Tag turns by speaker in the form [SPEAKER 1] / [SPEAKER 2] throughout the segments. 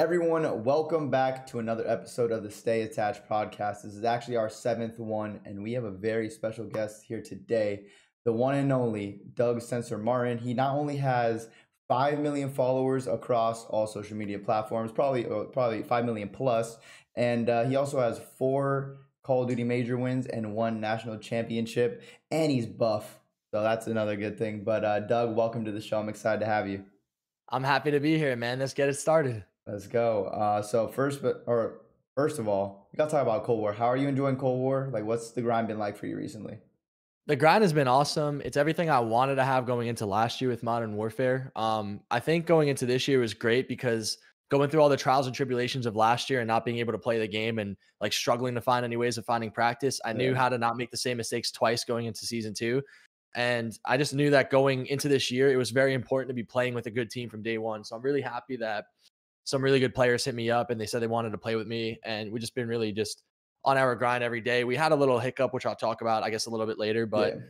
[SPEAKER 1] Everyone, welcome back to another episode of the Stay Attached podcast. This is actually our seventh one, and we have a very special guest here today, the one and only Doug Censor Martin. He not only has 5 million followers across all social media platforms, probably uh, probably 5 million plus, and uh, he also has four Call of Duty major wins and one national championship, and he's buff. So that's another good thing. But uh, Doug, welcome to the show. I'm excited to have you.
[SPEAKER 2] I'm happy to be here, man. Let's get it started.
[SPEAKER 1] Let's go. Uh, so first, but or first of all, we gotta talk about Cold War. How are you enjoying Cold War? Like, what's the grind been like for you recently?
[SPEAKER 2] The grind has been awesome. It's everything I wanted to have going into last year with Modern Warfare. Um, I think going into this year was great because going through all the trials and tribulations of last year and not being able to play the game and like struggling to find any ways of finding practice, I yeah. knew how to not make the same mistakes twice going into season two. And I just knew that going into this year, it was very important to be playing with a good team from day one. So I'm really happy that some really good players hit me up and they said they wanted to play with me. And we just been really just on our grind every day. We had a little hiccup, which I'll talk about, I guess, a little bit later, but yeah.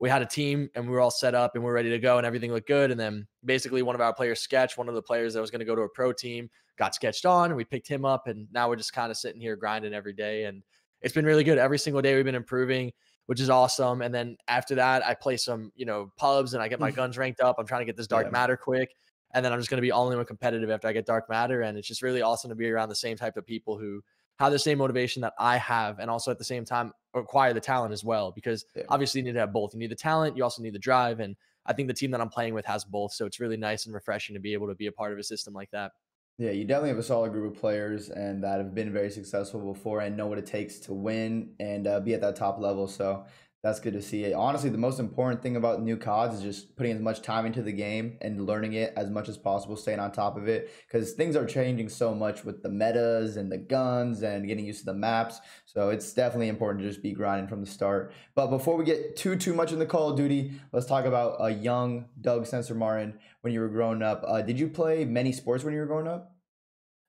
[SPEAKER 2] we had a team and we were all set up and we are ready to go and everything looked good. And then basically one of our players sketched, one of the players that was going to go to a pro team got sketched on and we picked him up. And now we're just kind of sitting here grinding every day. And it's been really good. Every single day we've been improving, which is awesome. And then after that, I play some, you know, pubs and I get my mm-hmm. guns ranked up. I'm trying to get this dark yeah. matter quick and then I'm just going to be all in with competitive after I get dark matter. And it's just really awesome to be around the same type of people who have the same motivation that I have, and also at the same time acquire the talent as well. Because yeah. obviously you need to have both. You need the talent, you also need the drive, and I think the team that I'm playing with has both. So it's really nice and refreshing to be able to be a part of a system like that.
[SPEAKER 1] Yeah, you definitely have a solid group of players and that have been very successful before and know what it takes to win and uh, be at that top level. So that's good to see. Honestly, the most important thing about new CODs is just putting as much time into the game and learning it as much as possible, staying on top of it because things are changing so much with the metas and the guns and getting used to the maps. So it's definitely important to just be grinding from the start. But before we get too too much in the Call of Duty, let's talk about a young Doug Censor Martin when you were growing up. Uh, did you play many sports when you were growing up?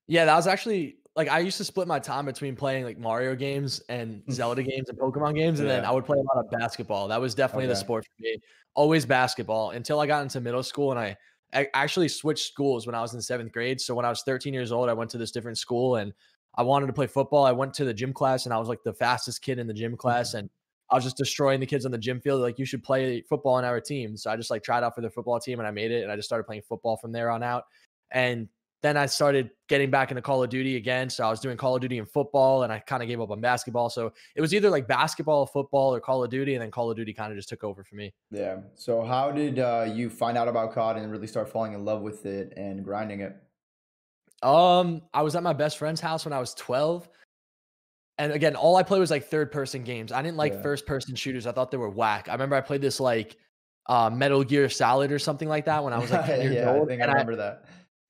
[SPEAKER 2] Yeah, that was actually like I used to split my time between playing like Mario games and Zelda games and Pokemon games, and yeah. then I would play a lot of basketball. That was definitely okay. the sport for me. Always basketball until I got into middle school, and I, I actually switched schools when I was in seventh grade. So when I was 13 years old, I went to this different school, and I wanted to play football. I went to the gym class, and I was like the fastest kid in the gym class, mm-hmm. and I was just destroying the kids on the gym field. Like you should play football in our team. So I just like tried out for the football team, and I made it, and I just started playing football from there on out. And then I started getting back into Call of Duty again. So I was doing Call of Duty and football, and I kind of gave up on basketball. So it was either like basketball, football, or Call of Duty, and then Call of Duty kind of just took over for me.
[SPEAKER 1] Yeah. So how did uh, you find out about COD and really start falling in love with it and grinding it?
[SPEAKER 2] Um, I was at my best friend's house when I was 12. And again, all I played was like third person games. I didn't like yeah. first person shooters. I thought they were whack. I remember I played this like uh, Metal Gear Solid or something like that when I was like 10 years
[SPEAKER 1] yeah,
[SPEAKER 2] old.
[SPEAKER 1] I think I remember I, that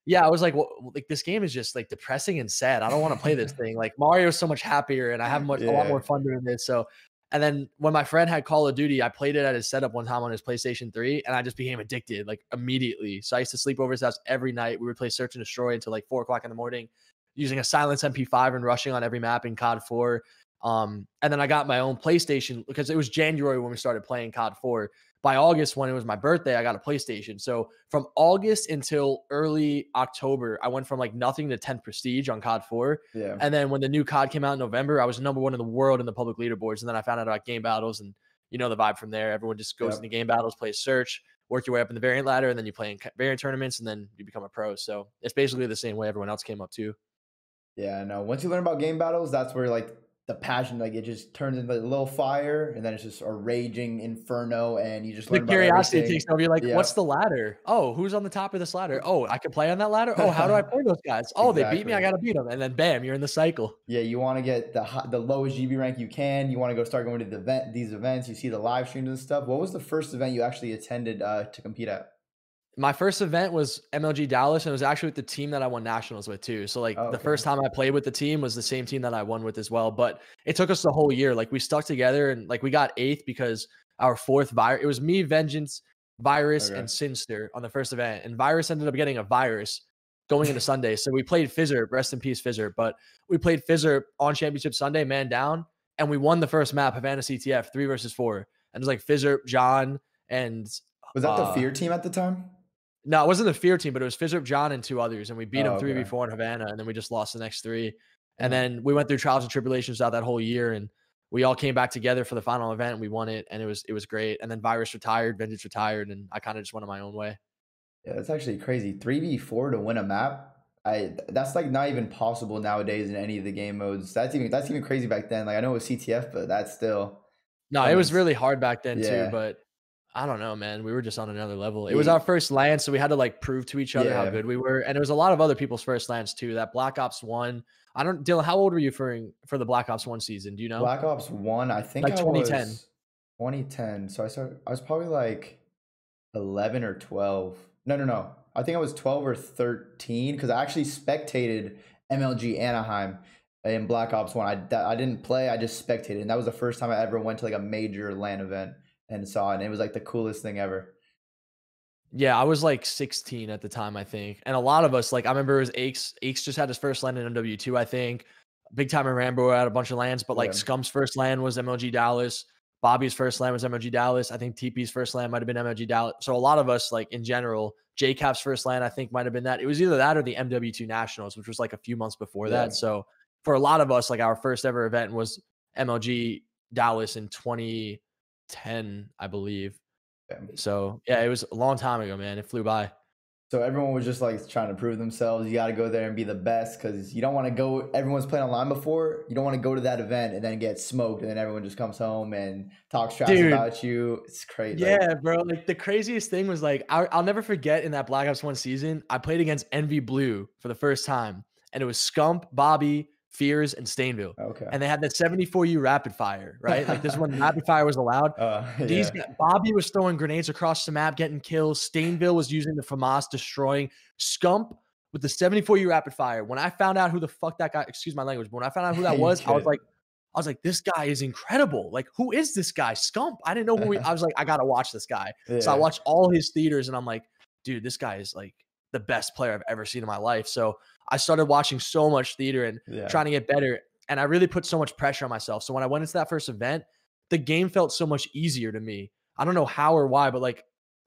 [SPEAKER 2] yeah, I was like, well, like this game is just like depressing and sad. I don't want to play this thing. Like Mario's so much happier, and I have much yeah. a lot more fun doing this. So, and then when my friend had Call of Duty, I played it at his setup one time on his PlayStation 3, and I just became addicted like immediately. So I used to sleep over his house every night. We would play Search and Destroy until like four o'clock in the morning, using a silence MP5 and rushing on every map in COD 4. Um, and then I got my own PlayStation because it was January when we started playing COD 4 by August, when it was my birthday, I got a PlayStation. So from August until early October, I went from like nothing to 10th prestige on COD 4. Yeah. And then when the new COD came out in November, I was number one in the world in the public leaderboards. And then I found out about game battles and you know the vibe from there. Everyone just goes yep. into game battles, plays search, work your way up in the variant ladder, and then you play in variant tournaments, and then you become a pro. So it's basically the same way everyone else came up too.
[SPEAKER 1] Yeah, no. Once you learn about game battles, that's where like the passion like it just turns into a little fire and then it's just a raging inferno and you just
[SPEAKER 2] the curiosity takes over. You're like yeah. what's the ladder? Oh who's on the top of this ladder? Oh i can play on that ladder? Oh how do i play those guys? Oh exactly. they beat me i gotta beat them and then bam you're in the cycle.
[SPEAKER 1] Yeah you want to get the the lowest gb rank you can. You want to go start going to the event these events. You see the live streams and stuff. What was the first event you actually attended uh, to compete at
[SPEAKER 2] my first event was MLG Dallas, and it was actually with the team that I won nationals with too. So like okay. the first time I played with the team was the same team that I won with as well. But it took us the whole year. Like we stuck together, and like we got eighth because our fourth virus. It was me, Vengeance, Virus, okay. and Sinster on the first event, and Virus ended up getting a virus going into Sunday. So we played Fizzer, rest in peace, Fizzer. But we played Fizzer on Championship Sunday, man down, and we won the first map, Havana CTF, three versus four. And it was like Fizzer, John, and
[SPEAKER 1] was that uh, the Fear team at the time?
[SPEAKER 2] No, it wasn't the fear team, but it was Fizzerp John and two others, and we beat
[SPEAKER 1] Oh,
[SPEAKER 2] them three
[SPEAKER 1] okay.
[SPEAKER 2] v four in Havana, and then we just lost the next three. And
[SPEAKER 1] mm.
[SPEAKER 2] then we went through trials and tribulations throughout that whole year, and we all came back together for the final event. And we won it, and it was it was great. And then Virus retired, Vintage retired, and I kind of just went on my own way.
[SPEAKER 1] Yeah, that's actually crazy. 3v4 to win a map. I that's like not even possible nowadays in any of the game modes. That's even that's even crazy back then. Like I know it was CTF, but that's still
[SPEAKER 2] No, it was really hard back then
[SPEAKER 1] Yeah.
[SPEAKER 2] too, but I don't know, man. We were just on another level. It was our first land, so we had to like prove to each other how good we were. And it was a lot of other people's first lands too. That Black Ops One. I don't Dylan, how old were you for for the Black Ops One season? Do you know?
[SPEAKER 1] Black Ops 1, I think
[SPEAKER 2] Like
[SPEAKER 1] I
[SPEAKER 2] 2010.
[SPEAKER 1] was 2010. So I started I was probably like 11 or 12. No, no, no. I think I was 12 or 13 cuz I actually spectated MLG Anaheim in Black Ops 1. I I didn't play, I just spectated. And that was the first time I ever went to like a major LAN event and saw it. And it was like the coolest thing ever.
[SPEAKER 2] Yeah, I was like 16 at the time, I think. And a lot of us, like, I remember it was Aches. Aches just had his first land in MW2, I think. Big Time and Rambo had a bunch of lands, but like
[SPEAKER 1] Yeah.
[SPEAKER 2] Scump's first land was MLG Dallas. Bobby's first land was MLG Dallas. I think TP's first land might have been MLG Dallas. So a lot of us, like in general, JCap's first land, I think might have been that. It was either that or the MW2 Nationals, which was like a few months before
[SPEAKER 1] Yeah.
[SPEAKER 2] that. So for a lot of us, like our first ever event was MLG Dallas in 2010, I believe.
[SPEAKER 1] Yeah.
[SPEAKER 2] So yeah, it was a long time ago, man. It flew by.
[SPEAKER 1] So everyone was just like trying to prove themselves. You got to go there and be the best because you don't want to go. Everyone's played online before. You don't want to go to that event and then get smoked, and then everyone just comes home and talks trash
[SPEAKER 2] Dude.
[SPEAKER 1] about you. It's crazy.
[SPEAKER 2] Yeah, bro. Like the craziest thing was like I, I'll never forget in that Black Ops One season, I played against Envy Blue for the first time, and it was Scump, Bobby, Fears, and Stainville,
[SPEAKER 1] okay.
[SPEAKER 2] and they had that 74U rapid fire, right? Like this is when rapid fire was allowed.
[SPEAKER 1] uh,
[SPEAKER 2] These
[SPEAKER 1] yeah.
[SPEAKER 2] Bobby was throwing grenades across the map, getting kills. Stainville was using the FAMAS, destroying. Scump with the 74U rapid fire. When I found out who the fuck that guy, excuse my language, but when I found out who that was, I was like, I was like, this guy is incredible. Like, who is this guy? Scump. I didn't know who he, I was like, I gotta watch this guy. So I watched all his theaters and I'm like, dude, this guy is like the best player I've ever seen in my life. So I started watching so much theater and
[SPEAKER 1] Yeah.
[SPEAKER 2] trying to get better. And I really put so much pressure on myself. So when I went into that first event, the game felt so much easier to me. I don't know how or why, but like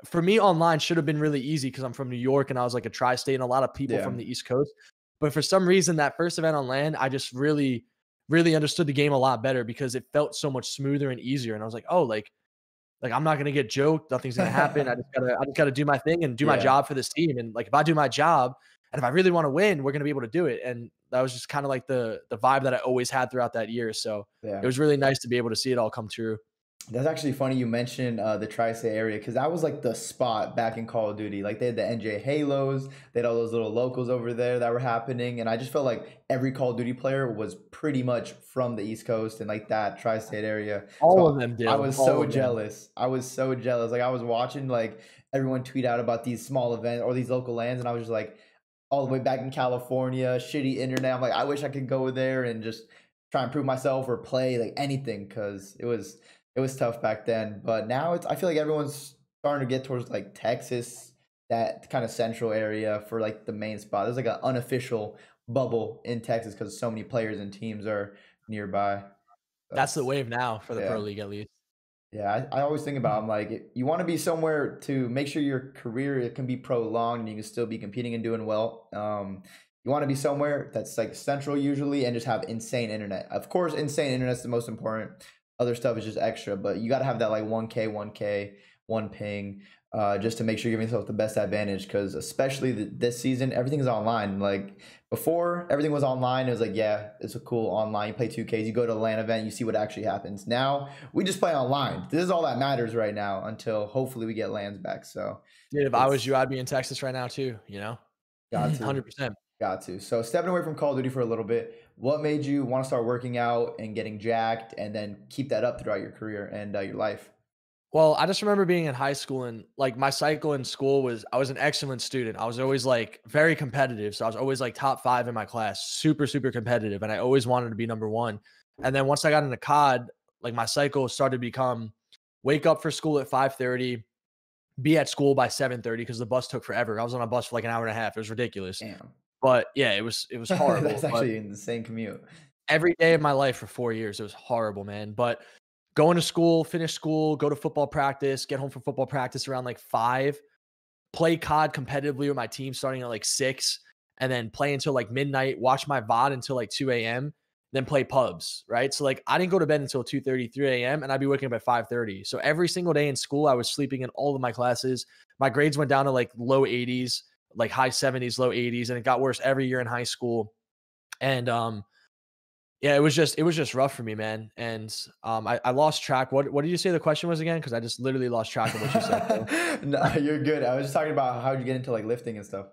[SPEAKER 2] for me, online should have been really easy because I'm from New York and I was like a tri state and a lot of people
[SPEAKER 1] Yeah.
[SPEAKER 2] from the East Coast. But for some reason, that first event on land, I just really, really understood the game a lot better because it felt so much smoother and easier. And I was like, oh, like, like I'm not gonna get joked. Nothing's gonna happen. I just gotta, I just gotta do my thing and do my job for this team. And like, if I do my job, and if I really want to win, we're gonna be able to do it. And that was just kind of like the the vibe that I always had throughout that year. So
[SPEAKER 1] yeah.
[SPEAKER 2] it was really nice to be able to see it all come true.
[SPEAKER 1] That's actually funny you mentioned uh, the tri-state area because that was like the spot back in Call of Duty. Like they had the NJ Halos, they had all those little locals over there that were happening, and I just felt like every Call of Duty player was pretty much from the East Coast and like that tri-state area.
[SPEAKER 2] All
[SPEAKER 1] So
[SPEAKER 2] of them did.
[SPEAKER 1] I was
[SPEAKER 2] all
[SPEAKER 1] so jealous. I was so jealous. Like I was watching like everyone tweet out about these small events or these local lands, and I was just like, all the way back in California, shitty internet. I'm like, I wish I could go there and just try and prove myself or play like anything because it was it was tough back then. But now it's I feel like everyone's starting to get towards like Texas, that kind of central area for like the main spot. There's like an unofficial bubble in Texas because so many players and teams are nearby.
[SPEAKER 2] That's the wave now for the
[SPEAKER 1] yeah.
[SPEAKER 2] pro league at least.
[SPEAKER 1] Yeah, I, I always think about I'm like you want to be somewhere to make sure your career it can be prolonged and you can still be competing and doing well. Um, you want to be somewhere that's like central usually and just have insane internet. Of course, insane internet's the most important. Other stuff is just extra, but you got to have that like 1K, 1K, one ping, uh, just to make sure you're giving yourself the best advantage. Because especially th- this season, everything is online. Like before, everything was online. It was like, yeah, it's a cool online. You play 2Ks, you go to a LAN event, you see what actually happens. Now we just play online. This is all that matters right now until hopefully we get lands back. So
[SPEAKER 2] Dude, if I was you, I'd be in Texas right now too. You know,
[SPEAKER 1] got to.
[SPEAKER 2] hundred percent.
[SPEAKER 1] Got to. So stepping away from Call of Duty for a little bit, what made you want to start working out and getting jacked, and then keep that up throughout your career and uh, your life?
[SPEAKER 2] Well, I just remember being in high school and like my cycle in school was I was an excellent student. I was always like very competitive. So I was always like top five in my class, super, super competitive. And I always wanted to be number one. And then once I got into COD, like my cycle started to become wake up for school at 5:30, be at school by 7:30 because the bus took forever. I was on a bus for like an hour and a half. It was ridiculous.
[SPEAKER 1] Damn,
[SPEAKER 2] But yeah, it was it was horrible.
[SPEAKER 1] that's actually in the same commute.
[SPEAKER 2] every day of my life for four years. It was horrible, man. But going to school, finish school, go to football practice, get home from football practice around like five, play COD competitively with my team starting at like six and then play until like midnight, watch my VOD until like 2 a.m., then play pubs, right? So like I didn't go to bed until 2 3 a.m. and I'd be waking up at 5 30. So every single day in school, I was sleeping in all of my classes. My grades went down to like low 80s, like high 70s, low 80s, and it got worse every year in high school. And um, yeah, it was just it was just rough for me, man. And um, I, I lost track. What what did you say the question was again? Because I just literally lost track of what you
[SPEAKER 1] said. no, you're good. I was just talking about how you get into like lifting and stuff.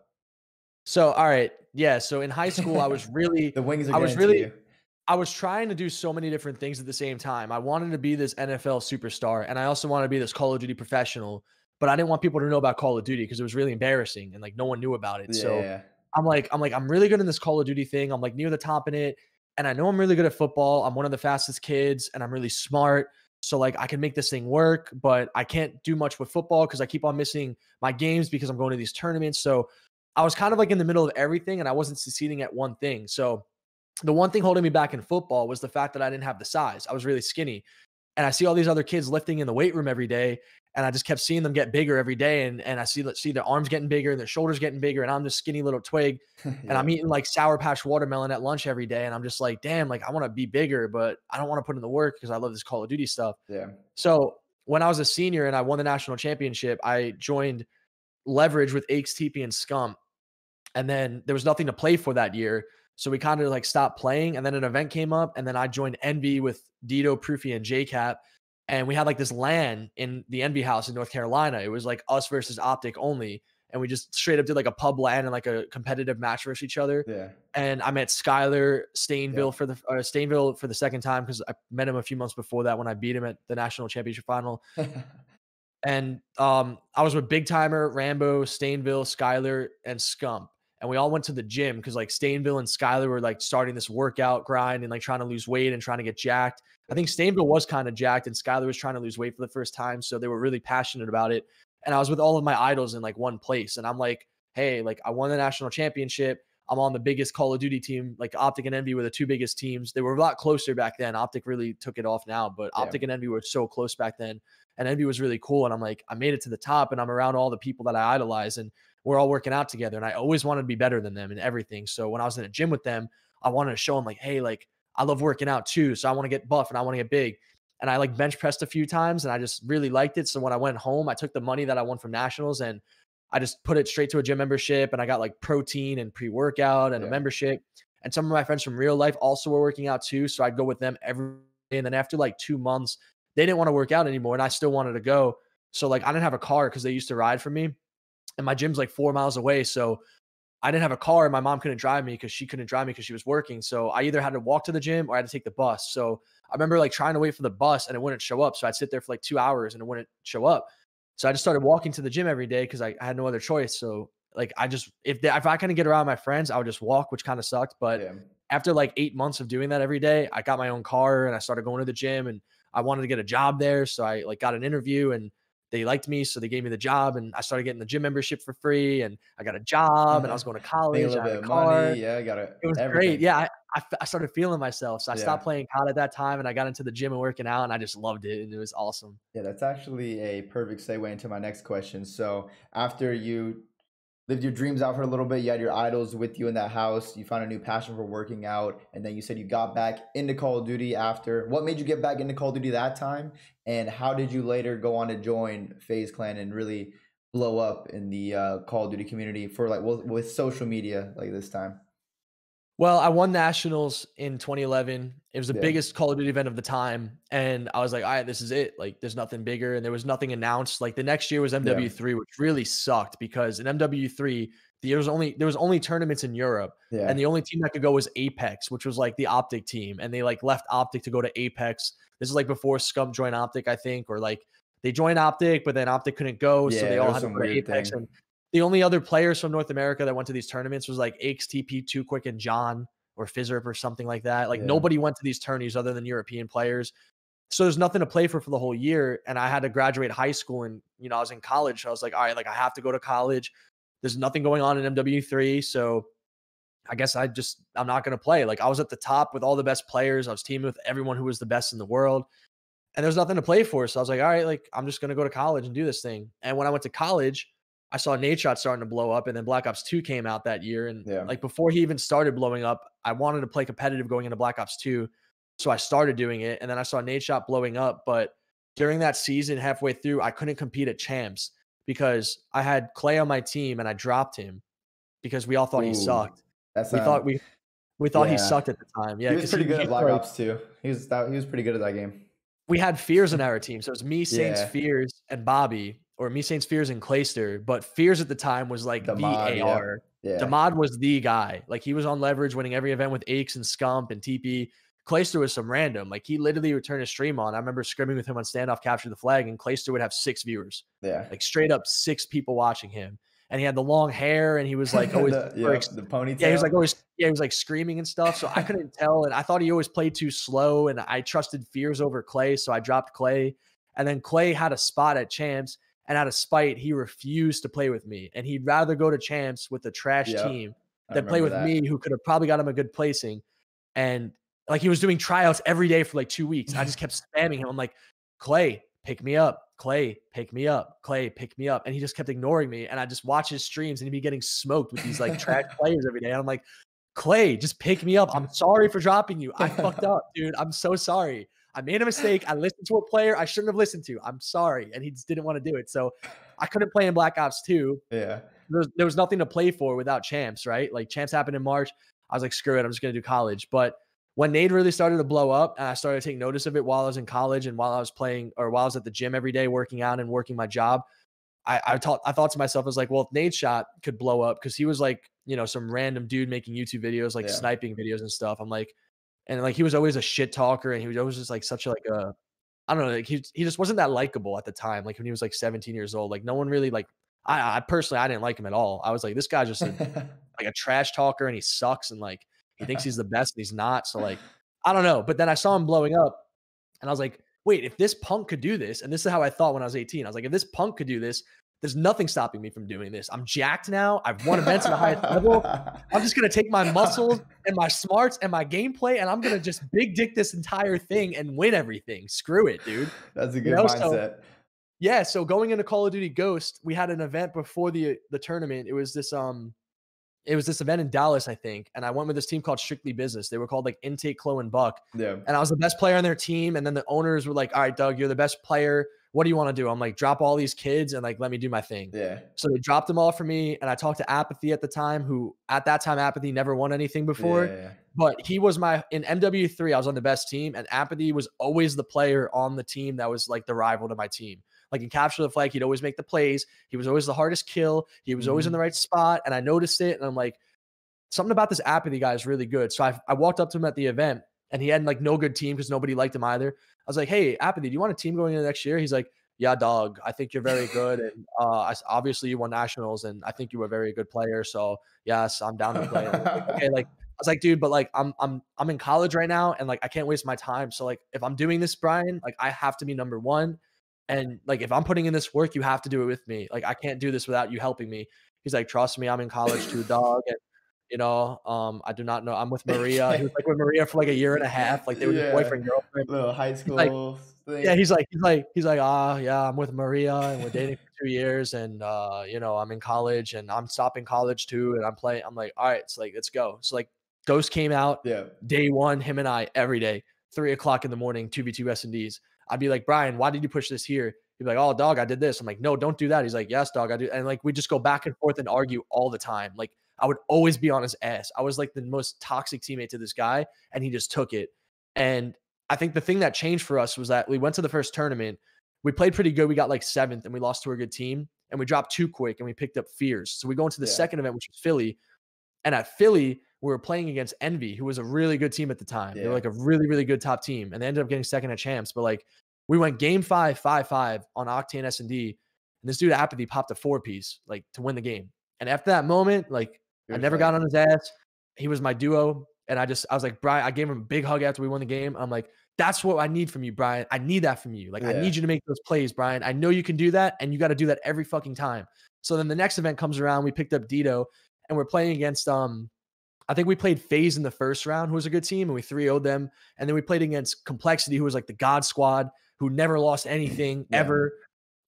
[SPEAKER 2] So all right, yeah. So in high school, I was really
[SPEAKER 1] the wings.
[SPEAKER 2] I was really. I was trying to do so many different things at the same time. I wanted to be this NFL superstar, and I also wanted to be this Call of Duty professional. But I didn't want people to know about Call of Duty because it was really embarrassing and like no one knew about it. Yeah, so yeah. I'm like, I'm like, I'm really good in this Call of Duty thing. I'm like near the top in it and I know I'm really good at football. I'm one of the fastest kids and I'm really smart. So like I can make this thing work, but I can't do much with football because I keep on missing my games because I'm going to these tournaments. So I was kind of like in the middle of everything and I wasn't succeeding at one thing. So the one thing holding me back in football was the fact that I didn't have the size. I was really skinny. And I see all these other kids lifting in the weight room every day and I just kept seeing them get bigger every day. And and I see see their arms getting bigger and their shoulders getting bigger, and I'm this skinny little twig, yeah. and I'm eating like sour patch watermelon at lunch every day, and I'm just like, damn, like I want to be bigger, but I don't want to put in the work because I love this Call of Duty stuff.
[SPEAKER 1] Yeah.
[SPEAKER 2] So when I was a senior and I won the national championship, I joined Leverage with Aches, TP, and Scump, and then there was nothing to play for that year. So we kind of like stopped playing, and then an event came up, and then I joined Envy with Dito, Proofy, and JCap and we had like this LAN in the Envy House in North Carolina. It was like us versus Optic only, and we just straight up did like a pub LAN and like a competitive match versus each other.
[SPEAKER 1] Yeah.
[SPEAKER 2] And I met Skyler Stainville yeah. for the uh, Stainville for the second time because I met him a few months before that when I beat him at the national championship final. and um, I was with Big Timer, Rambo, Stainville, Skyler, and Scump and we all went to the gym because like Stainville and Skyler were like starting this workout grind and like trying to lose weight and trying to get jacked. I think Stainville was kind of jacked and Skyler was trying to lose weight for the first time. So they were really passionate about it. And I was with all of my idols in like one place. And I'm like, hey, like I won the national championship. I'm on the biggest Call of Duty team. Like Optic and Envy were the two biggest teams. They were a lot closer back then. Optic really took it off now, but yeah. Optic and Envy were so close back then. And Envy was really cool. And I'm like, I made it to the top and I'm around all the people that I idolize. And we're all working out together. And I always wanted to be better than them and everything. So when I was in a gym with them, I wanted to show them like, hey, like I love working out too. So I want to get buff and I want to get big. And I like bench pressed a few times and I just really liked it. So when I went home, I took the money that I won from nationals and I just put it straight to a gym membership and I got like protein and pre workout and yeah. a membership. And some of my friends from real life also were working out too. So I'd go with them every day. And then after like two months, they didn't want to work out anymore and I still wanted to go. So like I didn't have a car because they used to ride for me and my gym's like four miles away. So I didn't have a car and my mom couldn't drive me because she couldn't drive me because she was working. So I either had to walk to the gym or I had to take the bus. So I remember like trying to wait for the bus and it wouldn't show up. So I'd sit there for like two hours and it wouldn't show up. So I just started walking to the gym every day because I, I, had no other choice. So like I just if they, if I couldn't get around my friends, I would just walk, which kind of sucked. But yeah. after like eight months of doing that every day, I got my own car and I started going to the gym and I wanted to get a job there. So I like got an interview and they liked me, so they gave me the job, and I started getting the gym membership for free, and I got a job, and I mm-hmm. was going to college. I had a car.
[SPEAKER 1] Money. Yeah, I got it.
[SPEAKER 2] It was everything. great. Yeah, I, I, I, started feeling myself, so I yeah. stopped playing COD at that time, and I got into the gym and working out, and I just loved it, and it was awesome.
[SPEAKER 1] Yeah, that's actually a perfect segue into my next question. So after you lived your dreams out for a little bit. You had your idols with you in that house. You found a new passion for working out. And then you said you got back into Call of Duty after. What made you get back into Call of Duty that time? And how did you later go on to join FaZe Clan and really blow up in the uh, Call of Duty community for like with, with social media like this time?
[SPEAKER 2] Well, I won nationals in 2011. It was the yeah. biggest Call of Duty event of the time, and I was like, "All right, this is it. Like, there's nothing bigger." And there was nothing announced. Like the next year was MW3, yeah. which really sucked because in MW3 there was only there was only tournaments in Europe, yeah. and the only team that could go was Apex, which was like the Optic team, and they like left Optic to go to Apex. This is like before Scump joined Optic, I think, or like they joined Optic, but then Optic couldn't go, so they all had to go to Apex. Thing. And the only other players from North America that went to these tournaments was like XTP, Too Quick, and John or Fizzerp or something like that. Like yeah. nobody went to these tourneys other than European players. So there's nothing to play for for the whole year. And I had to graduate high school and, you know, I was in college. So I was like, all right, like I have to go to college. There's nothing going on in MW3. So I guess I just, I'm not going to play. Like I was at the top with all the best players. I was teaming with everyone who was the best in the world. And there's nothing to play for. So I was like, all right, like I'm just going to go to college and do this thing. And when I went to college, I saw Nadeshot starting to blow up, and then Black Ops 2 came out that year. And
[SPEAKER 1] Yeah.
[SPEAKER 2] like before he even started blowing up, I wanted to play competitive going into Black Ops 2. So I started doing it. And then I saw Nadeshot blowing up. But during that season, halfway through, I couldn't compete at champs because I had Clay on my team and I dropped him because we all thought he sucked.
[SPEAKER 1] That's
[SPEAKER 2] We
[SPEAKER 1] um,
[SPEAKER 2] thought we we thought he sucked at the time. Yeah,
[SPEAKER 1] he was pretty good
[SPEAKER 2] he
[SPEAKER 1] at Black Ops too. He was that he was pretty good at that game.
[SPEAKER 2] we had Fears in our team. So it was me, Saints,
[SPEAKER 1] Yeah.
[SPEAKER 2] Fears, and Bobby, or me, Saints, Fears, and Clayster. But Fears at the time was like the,
[SPEAKER 1] yeah.
[SPEAKER 2] AR.
[SPEAKER 1] Yeah.
[SPEAKER 2] Damod was the guy. Like he was on leverage, winning every event with Aches and Scump and TP. Clayster was some random. Like he literally would turn his stream on. I remember scrimming with him on standoff, capture the flag, and Clayster would have six viewers,
[SPEAKER 1] yeah.
[SPEAKER 2] like straight up six people watching him. And he had the long hair, and he was like always
[SPEAKER 1] the, yeah, the ponytail.
[SPEAKER 2] yeah, he was like always yeah, he was like screaming and stuff. So I couldn't tell. And I thought he always played too slow. And I trusted fears over Clay. So I dropped Clay. And then Clay had a spot at champs. And out of spite, he refused to play with me. And he'd rather go to champs with the trash
[SPEAKER 1] Yep,
[SPEAKER 2] team than play with
[SPEAKER 1] that.
[SPEAKER 2] me, who could have probably got him a good placing. And like he was doing tryouts every day for like two weeks. I just kept spamming him. I'm like, Clay, pick me up. Clay, pick me up. Clay, pick me up. And he just kept ignoring me. And I just watch his streams and he'd be getting smoked with these like trash players every day. And I'm like, Clay, just pick me up. I'm sorry for dropping you. I fucked up, dude. I'm so sorry. I made a mistake. I listened to a player I shouldn't have listened to. I'm sorry. And he just didn't want to do it. So I couldn't play in Black Ops 2
[SPEAKER 1] Yeah.
[SPEAKER 2] there was, there was nothing to play for without champs, right? Like champs happened in March. I was like, screw it, I'm just gonna do college. But when Nade really started to blow up, and I started to take notice of it while I was in college and while I was playing or while I was at the gym every day working out and working my job, I I thought I thought to myself, I was like, well, if Nade shot could blow up because he was like, you know, some random dude making YouTube videos, like
[SPEAKER 1] Yeah.
[SPEAKER 2] sniping videos and stuff. I'm like, and like he was always a shit talker, and he was always just like such a, like a I don't know, like he he just wasn't that likable at the time. Like when he was like 17 years old, like no one really like I, I personally I didn't like him at all. I was like, this guy's just a, like a trash talker and he sucks and like he thinks he's the best and he's not. So like I don't know. But then I saw him blowing up and I was like, wait, if this punk could do this, and this is how I thought when I was 18. I was like, if this punk could do this, there's nothing stopping me from doing this. I'm jacked now. I've won events at the highest level. I'm just gonna take my muscles and my smarts and my gameplay, and I'm gonna just big dick this entire thing and win everything. Screw it, dude.
[SPEAKER 1] That's a good
[SPEAKER 2] know, so-
[SPEAKER 1] mindset.
[SPEAKER 2] Yeah, so going into Call of Duty Ghost, we had an event before the the tournament. It was this um it was this event in Dallas, I think, and I went with this team called Strictly Business. They were called like Intake, Chloe, and Buck,
[SPEAKER 1] yeah.
[SPEAKER 2] and I was the best player on their team. And then the owners were like, "All right, Doug, you're the best player. What do you want to do?" I'm like, "Drop all these kids and like let me do my thing."
[SPEAKER 1] Yeah.
[SPEAKER 2] So they dropped them all for me, and I talked to Apathy at the time, who at that time Apathy never won anything before
[SPEAKER 1] Yeah,
[SPEAKER 2] but he was my in MW3. I was on the best team, and Apathy was always the player on the team that was like the rival to my team. Like in capture the flag, he'd always make the plays. He was always the hardest kill. He was always in the mm-hmm. right spot, and I noticed it. And I'm like, something about this Apathy guy is really good. So I I walked up to him at the event, and he had like no good team because nobody liked him either. I was like, hey Apathy, do you want a team going into next year? He's like. Yeah, dog. I think you're very good, and uh, obviously you won nationals, and I think you were a very good player. So yes, I'm down to play. Like, okay, like I was like, dude, but like I'm I'm I'm in college right now and like I can't waste my time. So like if I'm doing this, Brian, like I have to be number one. And like if I'm putting in this work, you have to do it with me. Like I can't do this without you helping me. He's like, trust me, I'm in college too, dog. And you know, um, I do not know. I'm with Maria. He was like with Maria for like a year and a half. Like they were
[SPEAKER 1] Yeah.
[SPEAKER 2] boyfriend girlfriend.
[SPEAKER 1] Little high school
[SPEAKER 2] like-
[SPEAKER 1] thing.
[SPEAKER 2] Yeah, he's like, he's like, he's like, ah, yeah, I'm with Maria and we're dating for two years, and uh, you know, I'm in college and I'm stopping college too, and I'm playing. I'm like, all right, it's like, let's go. So like, Ghost came out
[SPEAKER 1] yeah.
[SPEAKER 2] day one, him and I every day, three o'clock in the morning, two v two S and Ds. I'd be like, Brian, why did you push this here? He'd be like, oh, dog, I did this. I'm like, no, don't do that. He's like, yes, dog, I do. And like, we just go back and forth and argue all the time. Like, I would always be on his ass. I was like the most toxic teammate to this guy, and he just took it. And I think the thing that changed for us was that we went to the first tournament. We played pretty good. We got like seventh, and we lost to a good team. And we dropped too quick, and we picked up Fears. So we go into the
[SPEAKER 1] Yeah.
[SPEAKER 2] second event, which was Philly. And at Philly, we were playing against Envy, who was a really good team at the time. They were like a really, really good top team. And they ended up getting second at champs. But like we went game five, five, five on Octane S and D. And this dude Apathy popped a four piece, like to win the game. And after that moment, like I never got on his ass. He was my duo. And I just I was like, Brian, I gave him a big hug after we won the game. I'm like, that's what I need from you, Brian. I need that from you. Like, I need you to make those plays, Brian. I know you can do that, and you got to do that every fucking time. So then the next event comes around. We picked up Dito, and we're playing against um, I think we played FaZe in the first round, who was a good team, and we 3 0'd them. And then we played against Complexity, who was like the God Squad, who never lost anything
[SPEAKER 1] Yeah.
[SPEAKER 2] ever.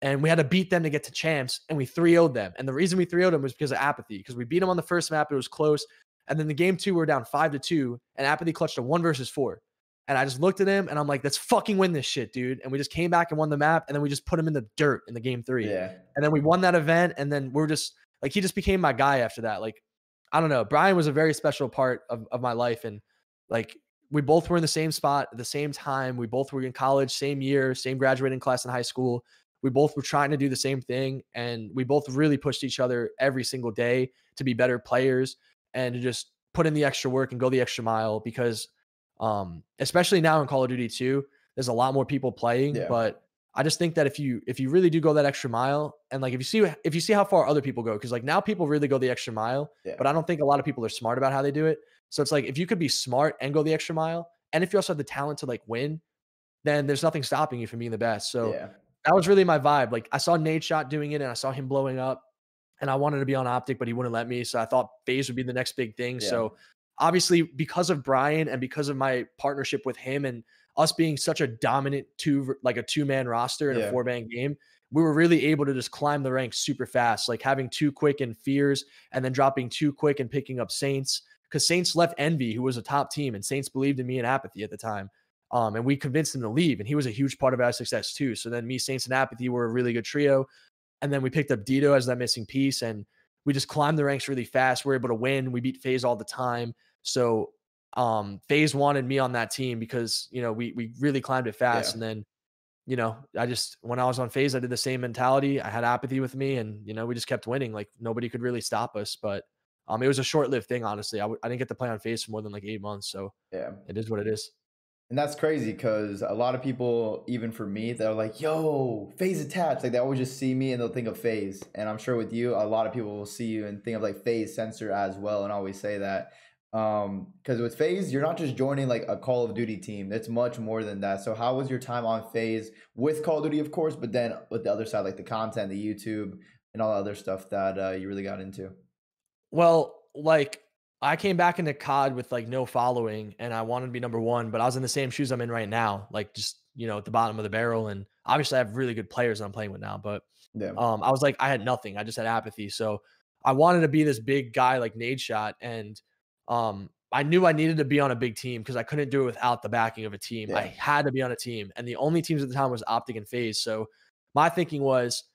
[SPEAKER 2] And we had to beat them to get to champs, and we 3 0'd them. And the reason we 3 0'd them was because of apathy, because we beat them on the first map, it was close. And then the game two, we were down five to two, and apathy clutched a one versus four. And I just looked at him and I'm like, let's fucking win this shit, dude. And we just came back and won the map. And then we just put him in the dirt in the game three.
[SPEAKER 1] Yeah.
[SPEAKER 2] And then we won that event. And then we're just like, he just became my guy after that. Like, I don't know. Brian was a very special part of, of my life. And like, we both were in the same spot at the same time. We both were in college, same year, same graduating class in high school. We both were trying to do the same thing. And we both really pushed each other every single day to be better players and to just put in the extra work and go the extra mile because um, especially now in Call of Duty 2, there's a lot more people playing,
[SPEAKER 1] Yeah.
[SPEAKER 2] but I just think that if you if you really do go that extra mile and like if you see if you see how far other people go cuz like now people really go the extra mile,
[SPEAKER 1] Yeah.
[SPEAKER 2] but I don't think a lot of people are smart about how they do it. So it's like if you could be smart and go the extra mile and if you also have the talent to like win, then there's nothing stopping you from being the best. So
[SPEAKER 1] yeah.
[SPEAKER 2] That was really my vibe. Like I saw Nadeshot doing it and I saw him blowing up and I wanted to be on optic, but he wouldn't let me. So I thought FaZe would be the next big thing.
[SPEAKER 1] Yeah.
[SPEAKER 2] So obviously because of Brian and because of my partnership with him and us being such a dominant two like a two man roster in
[SPEAKER 1] Yeah.
[SPEAKER 2] a four man game, we were really able to just climb the ranks super fast, like having two quick and fears and then dropping two quick and picking up Saints. Because Saints left Envy, who was a top team, and Saints believed in me and Apathy at the time. Um, and we convinced him to leave, and he was a huge part of our success too. So then me, Saints, and Apathy were a really good trio. And then we picked up Dito as that missing piece, and we just climbed the ranks really fast. We are able to win. We beat FaZe all the time. So um FaZe wanted me on that team because you know we we really climbed it fast.
[SPEAKER 1] Yeah.
[SPEAKER 2] And then, you know, I just when I was on FaZe, I did the same mentality. I had apathy with me, and you know, we just kept winning. Like nobody could really stop us. But um it was a short lived thing, honestly. I w- I didn't get to play on FaZe for more than like eight months. So
[SPEAKER 1] Yeah.
[SPEAKER 2] it is what it is.
[SPEAKER 1] And that's crazy because a lot of people, even for me, they're like, yo, FaZe attached. Like they always just see me and they'll think of FaZe. And I'm sure with you, a lot of people will see you and think of like FaZe Censor as well and always say that. Um, because with FaZe, you're not just joining like a Call of Duty team. It's much more than that. So how was your time on FaZe with Call of Duty, of course, but then with the other side, like the content, the YouTube, and all the other stuff that uh, you really got into?
[SPEAKER 2] Well, like I came back into COD with like no following and I wanted to be number one, but I was in the same shoes I'm in right now, like just, you know, at the bottom of the barrel. And obviously I have really good players I'm playing with now, but
[SPEAKER 1] Yeah.
[SPEAKER 2] um, I was like, I had nothing. I just had apathy. So I wanted to be this big guy like Nade Shot. And um, I knew I needed to be on a big team because I couldn't do it without the backing of a team. I had to be on a team. And the only teams at the time was Optic and FaZe. So my thinking was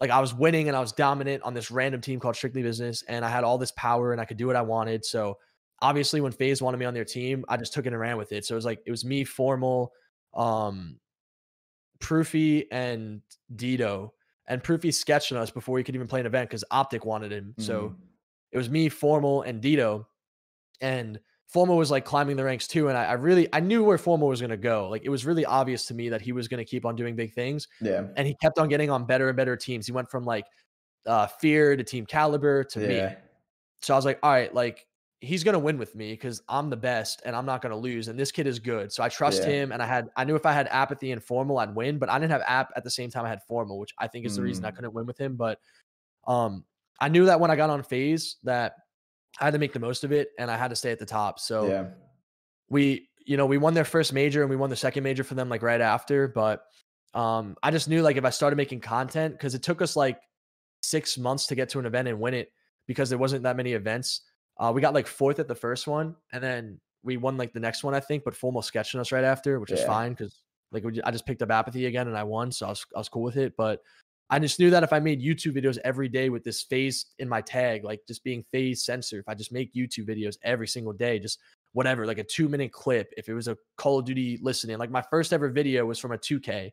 [SPEAKER 2] like I was winning and I was dominant on this random team called Strictly Business. And I had all this power and I could do what I wanted. So obviously when FaZe wanted me on their team, I just took it and ran with it. So it was like it was me, formal, um, Proofy, and Dito. And Proofy sketched on us before we could even play an event because Optic wanted him. So
[SPEAKER 1] Mhm.
[SPEAKER 2] it was me, Formal, and Dito. And Formal was like climbing the ranks too. And I, I really I knew where Formal was gonna go. Like it was really obvious to me that he was gonna keep on doing big things.
[SPEAKER 1] yeah.
[SPEAKER 2] And he kept on getting on better and better teams. He went from like uh fear to team caliber to me.
[SPEAKER 1] Yeah.
[SPEAKER 2] So I was like, all right, like he's gonna win with me because I'm the best and I'm not gonna lose. And this kid is good. So I trust
[SPEAKER 1] Yeah.
[SPEAKER 2] him. And I had I knew if I had apathy and formal, I'd win, but I didn't have app at the same time I had formal, which I think is the reason I
[SPEAKER 1] Mm.
[SPEAKER 2] couldn't win with him. But um I knew that when I got on FaZe that I had to make the most of it and I had to stay at the top. So
[SPEAKER 1] yeah.
[SPEAKER 2] we you know we won their first major and we won the second major for them like right after but um i just knew like if i started making content because it took us like six months to get to an event and win it because there wasn't that many events uh we got like fourth at the first one and then we won like the next one i think but formal sketching us right after which is fine because like we, i just picked up apathy again and i won so I was, I was cool with it but i just knew that if i made youtube videos every day with this FaZe in my tag like just being FaZe Censor if i just make youtube videos every single day just whatever, like a two minute clip, if it was a Call of Duty listening, like my first ever video was from a 2K,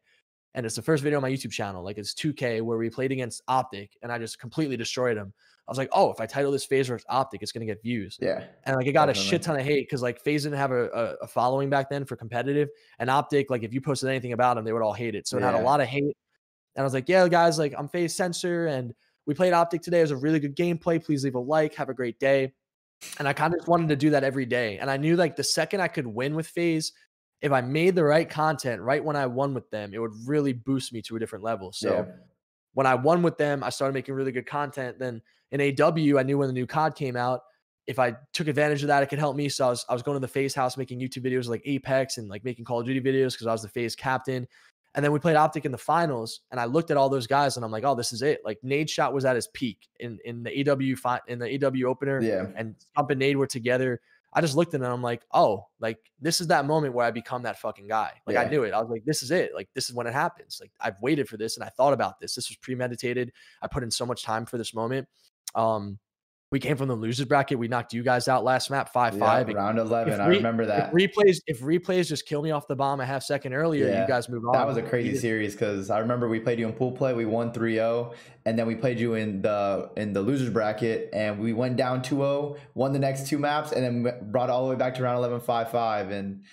[SPEAKER 2] and it's the first video on my YouTube channel. Like it's 2K where we played against Optic, and I just completely destroyed him. I was like, oh, if I title this FaZe versus Optic, it's gonna get views.
[SPEAKER 1] Yeah.
[SPEAKER 2] And like it got a shit ton of hate because like FaZe didn't have a, a, a following back then for competitive, and Optic, like if you posted anything about them, they would all hate it. So it had a lot of hate. And I was like, yeah, guys, like I'm FaZe Censor, and we played Optic today. It was a really good gameplay. Please leave a like. Have a great day. And I kind of just wanted to do that every day. And I knew like the second I could win with FaZe, if I made the right content right when I won with them, it would really boost me to a different level. So
[SPEAKER 1] yeah.
[SPEAKER 2] when I won with them, I started making really good content. Then in AW, I knew when the new COD came out, if I took advantage of that, it could help me. So I was I was going to the FaZe House making YouTube videos like Apex and like making Call of Duty videos because I was the FaZe captain. And then we played Optic in the finals, and I looked at all those guys, and I'm like, oh, this is it. Like Nade shot was at his peak in in the EW fi- in the EW opener,
[SPEAKER 1] Yeah.
[SPEAKER 2] and Scump and Nade were together. I just looked at it and I'm like, oh, like this is that moment where I become that fucking guy. Like I knew it. I was like, this is it. Like this is when it happens. Like I've waited for this and I thought about this. This was premeditated. I put in so much time for this moment. Um, we came from the losers bracket. We knocked you guys out last map five
[SPEAKER 1] Yeah,
[SPEAKER 2] five.
[SPEAKER 1] round 11.
[SPEAKER 2] if
[SPEAKER 1] I
[SPEAKER 2] re-
[SPEAKER 1] remember
[SPEAKER 2] If
[SPEAKER 1] that.
[SPEAKER 2] replays, if replays just kill me off the bomb a half second earlier,
[SPEAKER 1] Yeah,
[SPEAKER 2] you guys move on.
[SPEAKER 1] That was a crazy series because I remember we played you in pool play. We won 3-0, and then we played you in the in the losers bracket, and we went down 2-0, won the next two maps, and then brought all the way back to round 11 5-5, and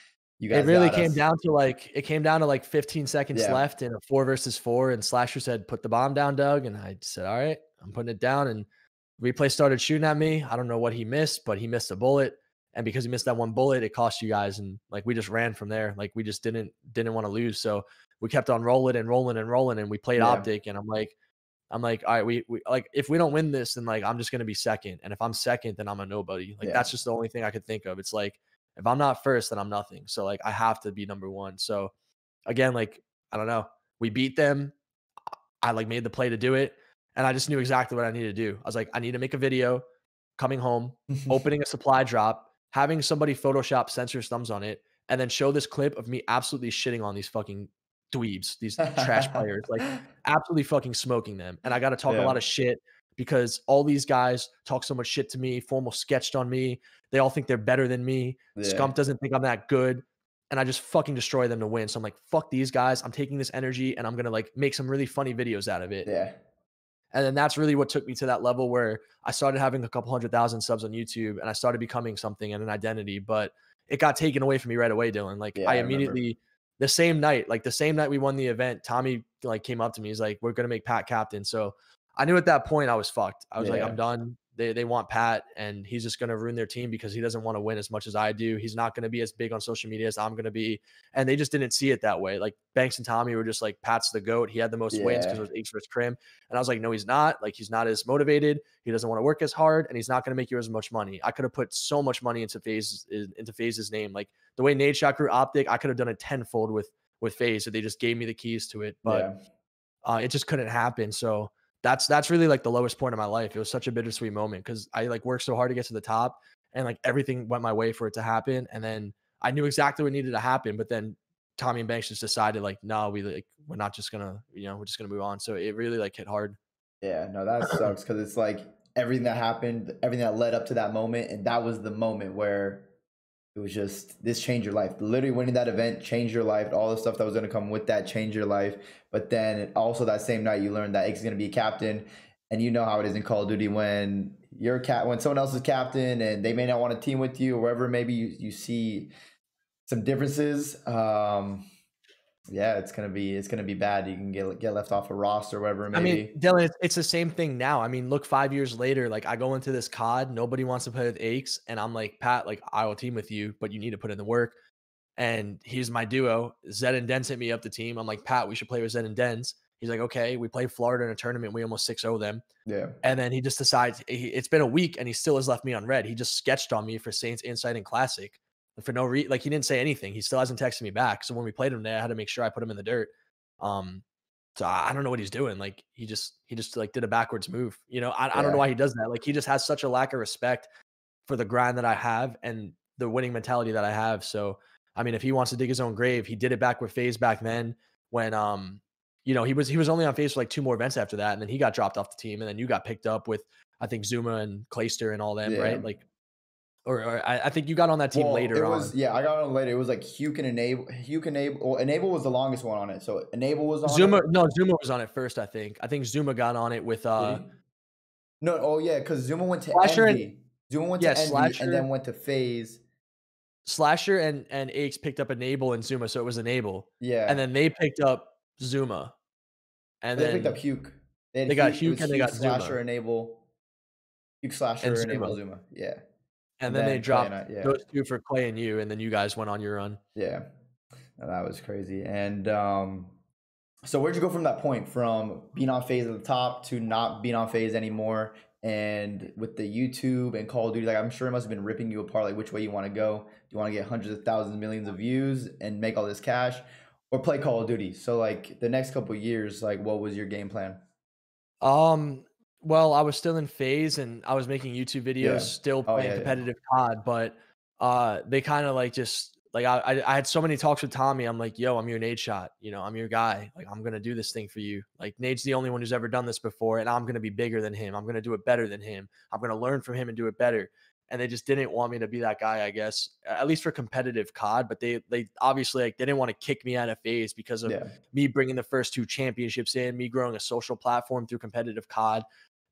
[SPEAKER 1] you guys.
[SPEAKER 2] It really came
[SPEAKER 1] us.
[SPEAKER 2] down to like it came down to like 15 seconds
[SPEAKER 1] Yeah.
[SPEAKER 2] left in a four versus four, and Slasher said, "Put the bomb down, Doug," and I said, "All right, I'm putting it down." And replay started shooting at me. I don't know what he missed, but he missed a bullet, and because he missed that one bullet, it cost you guys. And like we just ran from there. Like we just didn't didn't want to lose, so we kept on rolling and rolling and rolling, and we played
[SPEAKER 1] Yeah.
[SPEAKER 2] optic. And I'm like. I'm like, all right, we, we like if we don't win this, then like I'm just gonna be second. And if I'm second, then I'm a nobody. Like
[SPEAKER 1] Yeah.
[SPEAKER 2] that's just the only thing I could think of. It's like if I'm not first, then I'm nothing. So like I have to be number one. So again, like I don't know, we beat them. I like made the play to do it, and I just knew exactly what I needed to do. I was like, I need to make a video, coming home, mm-hmm. opening a supply drop, having somebody Photoshop Censor thumbs on it, and then show this clip of me absolutely shitting on these fucking dweebs, these trash players, like absolutely fucking smoking them. And I got to talk
[SPEAKER 1] Yeah.
[SPEAKER 2] a lot of shit because all these guys talk so much shit to me. Formal sketched on me. They all think they're better than me.
[SPEAKER 1] Yeah.
[SPEAKER 2] Scump doesn't think I'm that good. And I just fucking destroy them to win. So I'm like, fuck these guys. I'm taking this energy and I'm gonna like make some really funny videos out of it.
[SPEAKER 1] Yeah.
[SPEAKER 2] And then that's really what took me to that level where I started having a couple hundred thousand subs on YouTube and I started becoming something and an identity. But it got taken away from me right away, Dylan. Like
[SPEAKER 1] Yeah,
[SPEAKER 2] I
[SPEAKER 1] I
[SPEAKER 2] immediately the same night, like the same night we won the event, Tommy like came up to me. He's like, "We're gonna make Pat captain." So I knew at that point I was fucked. I was like, "I'm done." They they want Pat, and he's just gonna ruin their team because he doesn't want to win as much as I do. He's not gonna be as big on social media as I'm gonna be, and they just didn't see it that way. Like Banks and Tommy were just like, "Pat's the goat. He had the most wins because it was Ace versus Crim," and I was like, "No, he's not. Like he's not as motivated. He doesn't want to work as hard, and he's not gonna make you as much money. I could have put so much money into FaZe into FaZe's name. Like the way Nade shot grew optic, I could have done it tenfold with with FaZe if they just gave me the keys to it, but."
[SPEAKER 1] yeah.
[SPEAKER 2] uh, it just couldn't happen. So that's that's really like the lowest point of my life. It was such a bittersweet moment because I like worked so hard to get to the top, and like everything went my way for it to happen. And then I knew exactly what needed to happen, but then Tommy and Banks just decided like, no, we like we're not just gonna, you know, we're just gonna move on. So it really like hit hard.
[SPEAKER 1] Yeah, no, that sucks because it's like everything that happened, everything that led up to that moment, and that was the moment where it was just this changed your life. Literally winning that event changed your life. All the stuff that was going to come with that changed your life. But then also that same night, you learned that X is going to be a captain, and you know how it is in Call of Duty when you're a cat when someone else is captain and they may not want to team with you or wherever maybe you, you see some differences. Um, yeah, it's gonna be it's gonna be bad. You can get get left off a roster or whatever. Maybe.
[SPEAKER 2] I mean, Dylan, it's, it's the same thing now. I mean, look, five years later, like I go into this COD, nobody wants to play with Aches, and I'm like, Pat, like I will team with you, but you need to put in the work. And he's my duo. Zed and Den sent me up the team. I'm like, Pat, we should play with Zed and Dens. He's like, okay, we played Florida in a tournament. We almost 6 0 them.
[SPEAKER 1] yeah.
[SPEAKER 2] And then he just decides he, it's been a week and he still has left me on red. He just sketched on me for Saints Insight and Classic for no reason. Like he didn't say anything. He still hasn't texted me back. So when we played him today, I had to make sure I put him in the dirt. Um, so I don't know what he's doing. Like he just he just like did a backwards move. You know, I, I don't know why he does that. Like he just has such a lack of respect for the grind that I have and the winning mentality that I have. So I mean, if he wants to dig his own grave, he did it back with FaZe back then when um you know he was he was only on FaZe for like two more events after that, and then he got dropped off the team, and then you got picked up with I think Zuma and Clayster and all them,
[SPEAKER 1] Yeah.
[SPEAKER 2] right? Like, or, or I, I think you got on that team
[SPEAKER 1] Well,
[SPEAKER 2] later
[SPEAKER 1] it was,
[SPEAKER 2] on.
[SPEAKER 1] Yeah, I got on later. It was like Hugh can enable. Hugh can enable. Well, enable was the longest one on it. So enable was on
[SPEAKER 2] Zuma,
[SPEAKER 1] It.
[SPEAKER 2] no, Zuma was on it first. I think. I think Zuma got on it with uh
[SPEAKER 1] no, oh yeah, because Zuma went to
[SPEAKER 2] Slasher and-
[SPEAKER 1] Zuma went
[SPEAKER 2] Yeah,
[SPEAKER 1] to Envy
[SPEAKER 2] Slasher-
[SPEAKER 1] and then went to FaZe.
[SPEAKER 2] Slasher and and Aches picked up Enable and Zuma, so it was Enable,
[SPEAKER 1] Yeah,
[SPEAKER 2] and then they picked up Zuma, and
[SPEAKER 1] they
[SPEAKER 2] then
[SPEAKER 1] picked up Hugh. had
[SPEAKER 2] they got
[SPEAKER 1] Hugh-
[SPEAKER 2] and they got Zuma.
[SPEAKER 1] Slasher enable. Hugh Slasher
[SPEAKER 2] And
[SPEAKER 1] enable
[SPEAKER 2] Zuma.
[SPEAKER 1] Zuma. Yeah,
[SPEAKER 2] and then
[SPEAKER 1] Clay
[SPEAKER 2] they dropped
[SPEAKER 1] I- yeah.
[SPEAKER 2] those two for Clay and you, and then you guys went on your run.
[SPEAKER 1] Yeah, that was crazy. And um, so where'd you go from that point, from being on FaZe at the top to not being on FaZe anymore? And with the YouTube and Call of Duty, like I'm sure it must have been ripping you apart. Like which way you want to go? Do you want to get hundreds of thousands, millions of views and make all this cash, or play Call of Duty. So like the next couple years, like what was your game plan?
[SPEAKER 2] Um, well, I was still in FaZe and I was making YouTube videos,
[SPEAKER 1] Yeah.
[SPEAKER 2] still
[SPEAKER 1] Oh
[SPEAKER 2] playing
[SPEAKER 1] yeah, yeah.
[SPEAKER 2] competitive COD, but uh they kind of like just like I, I I had so many talks with Tommy. I'm like, yo, I'm your Nadeshot. You know, I'm your guy. Like, I'm gonna do this thing for you. Like Nade's the only one who's ever done this before, and I'm gonna be bigger than him. I'm gonna do it better than him. I'm gonna learn from him and do it better. And they just didn't want me to be that guy, I guess, at least for competitive COD. But they they obviously like they didn't want to kick me out of FaZe because of
[SPEAKER 1] Yeah.
[SPEAKER 2] me bringing the first two championships in, me growing a social platform through competitive COD.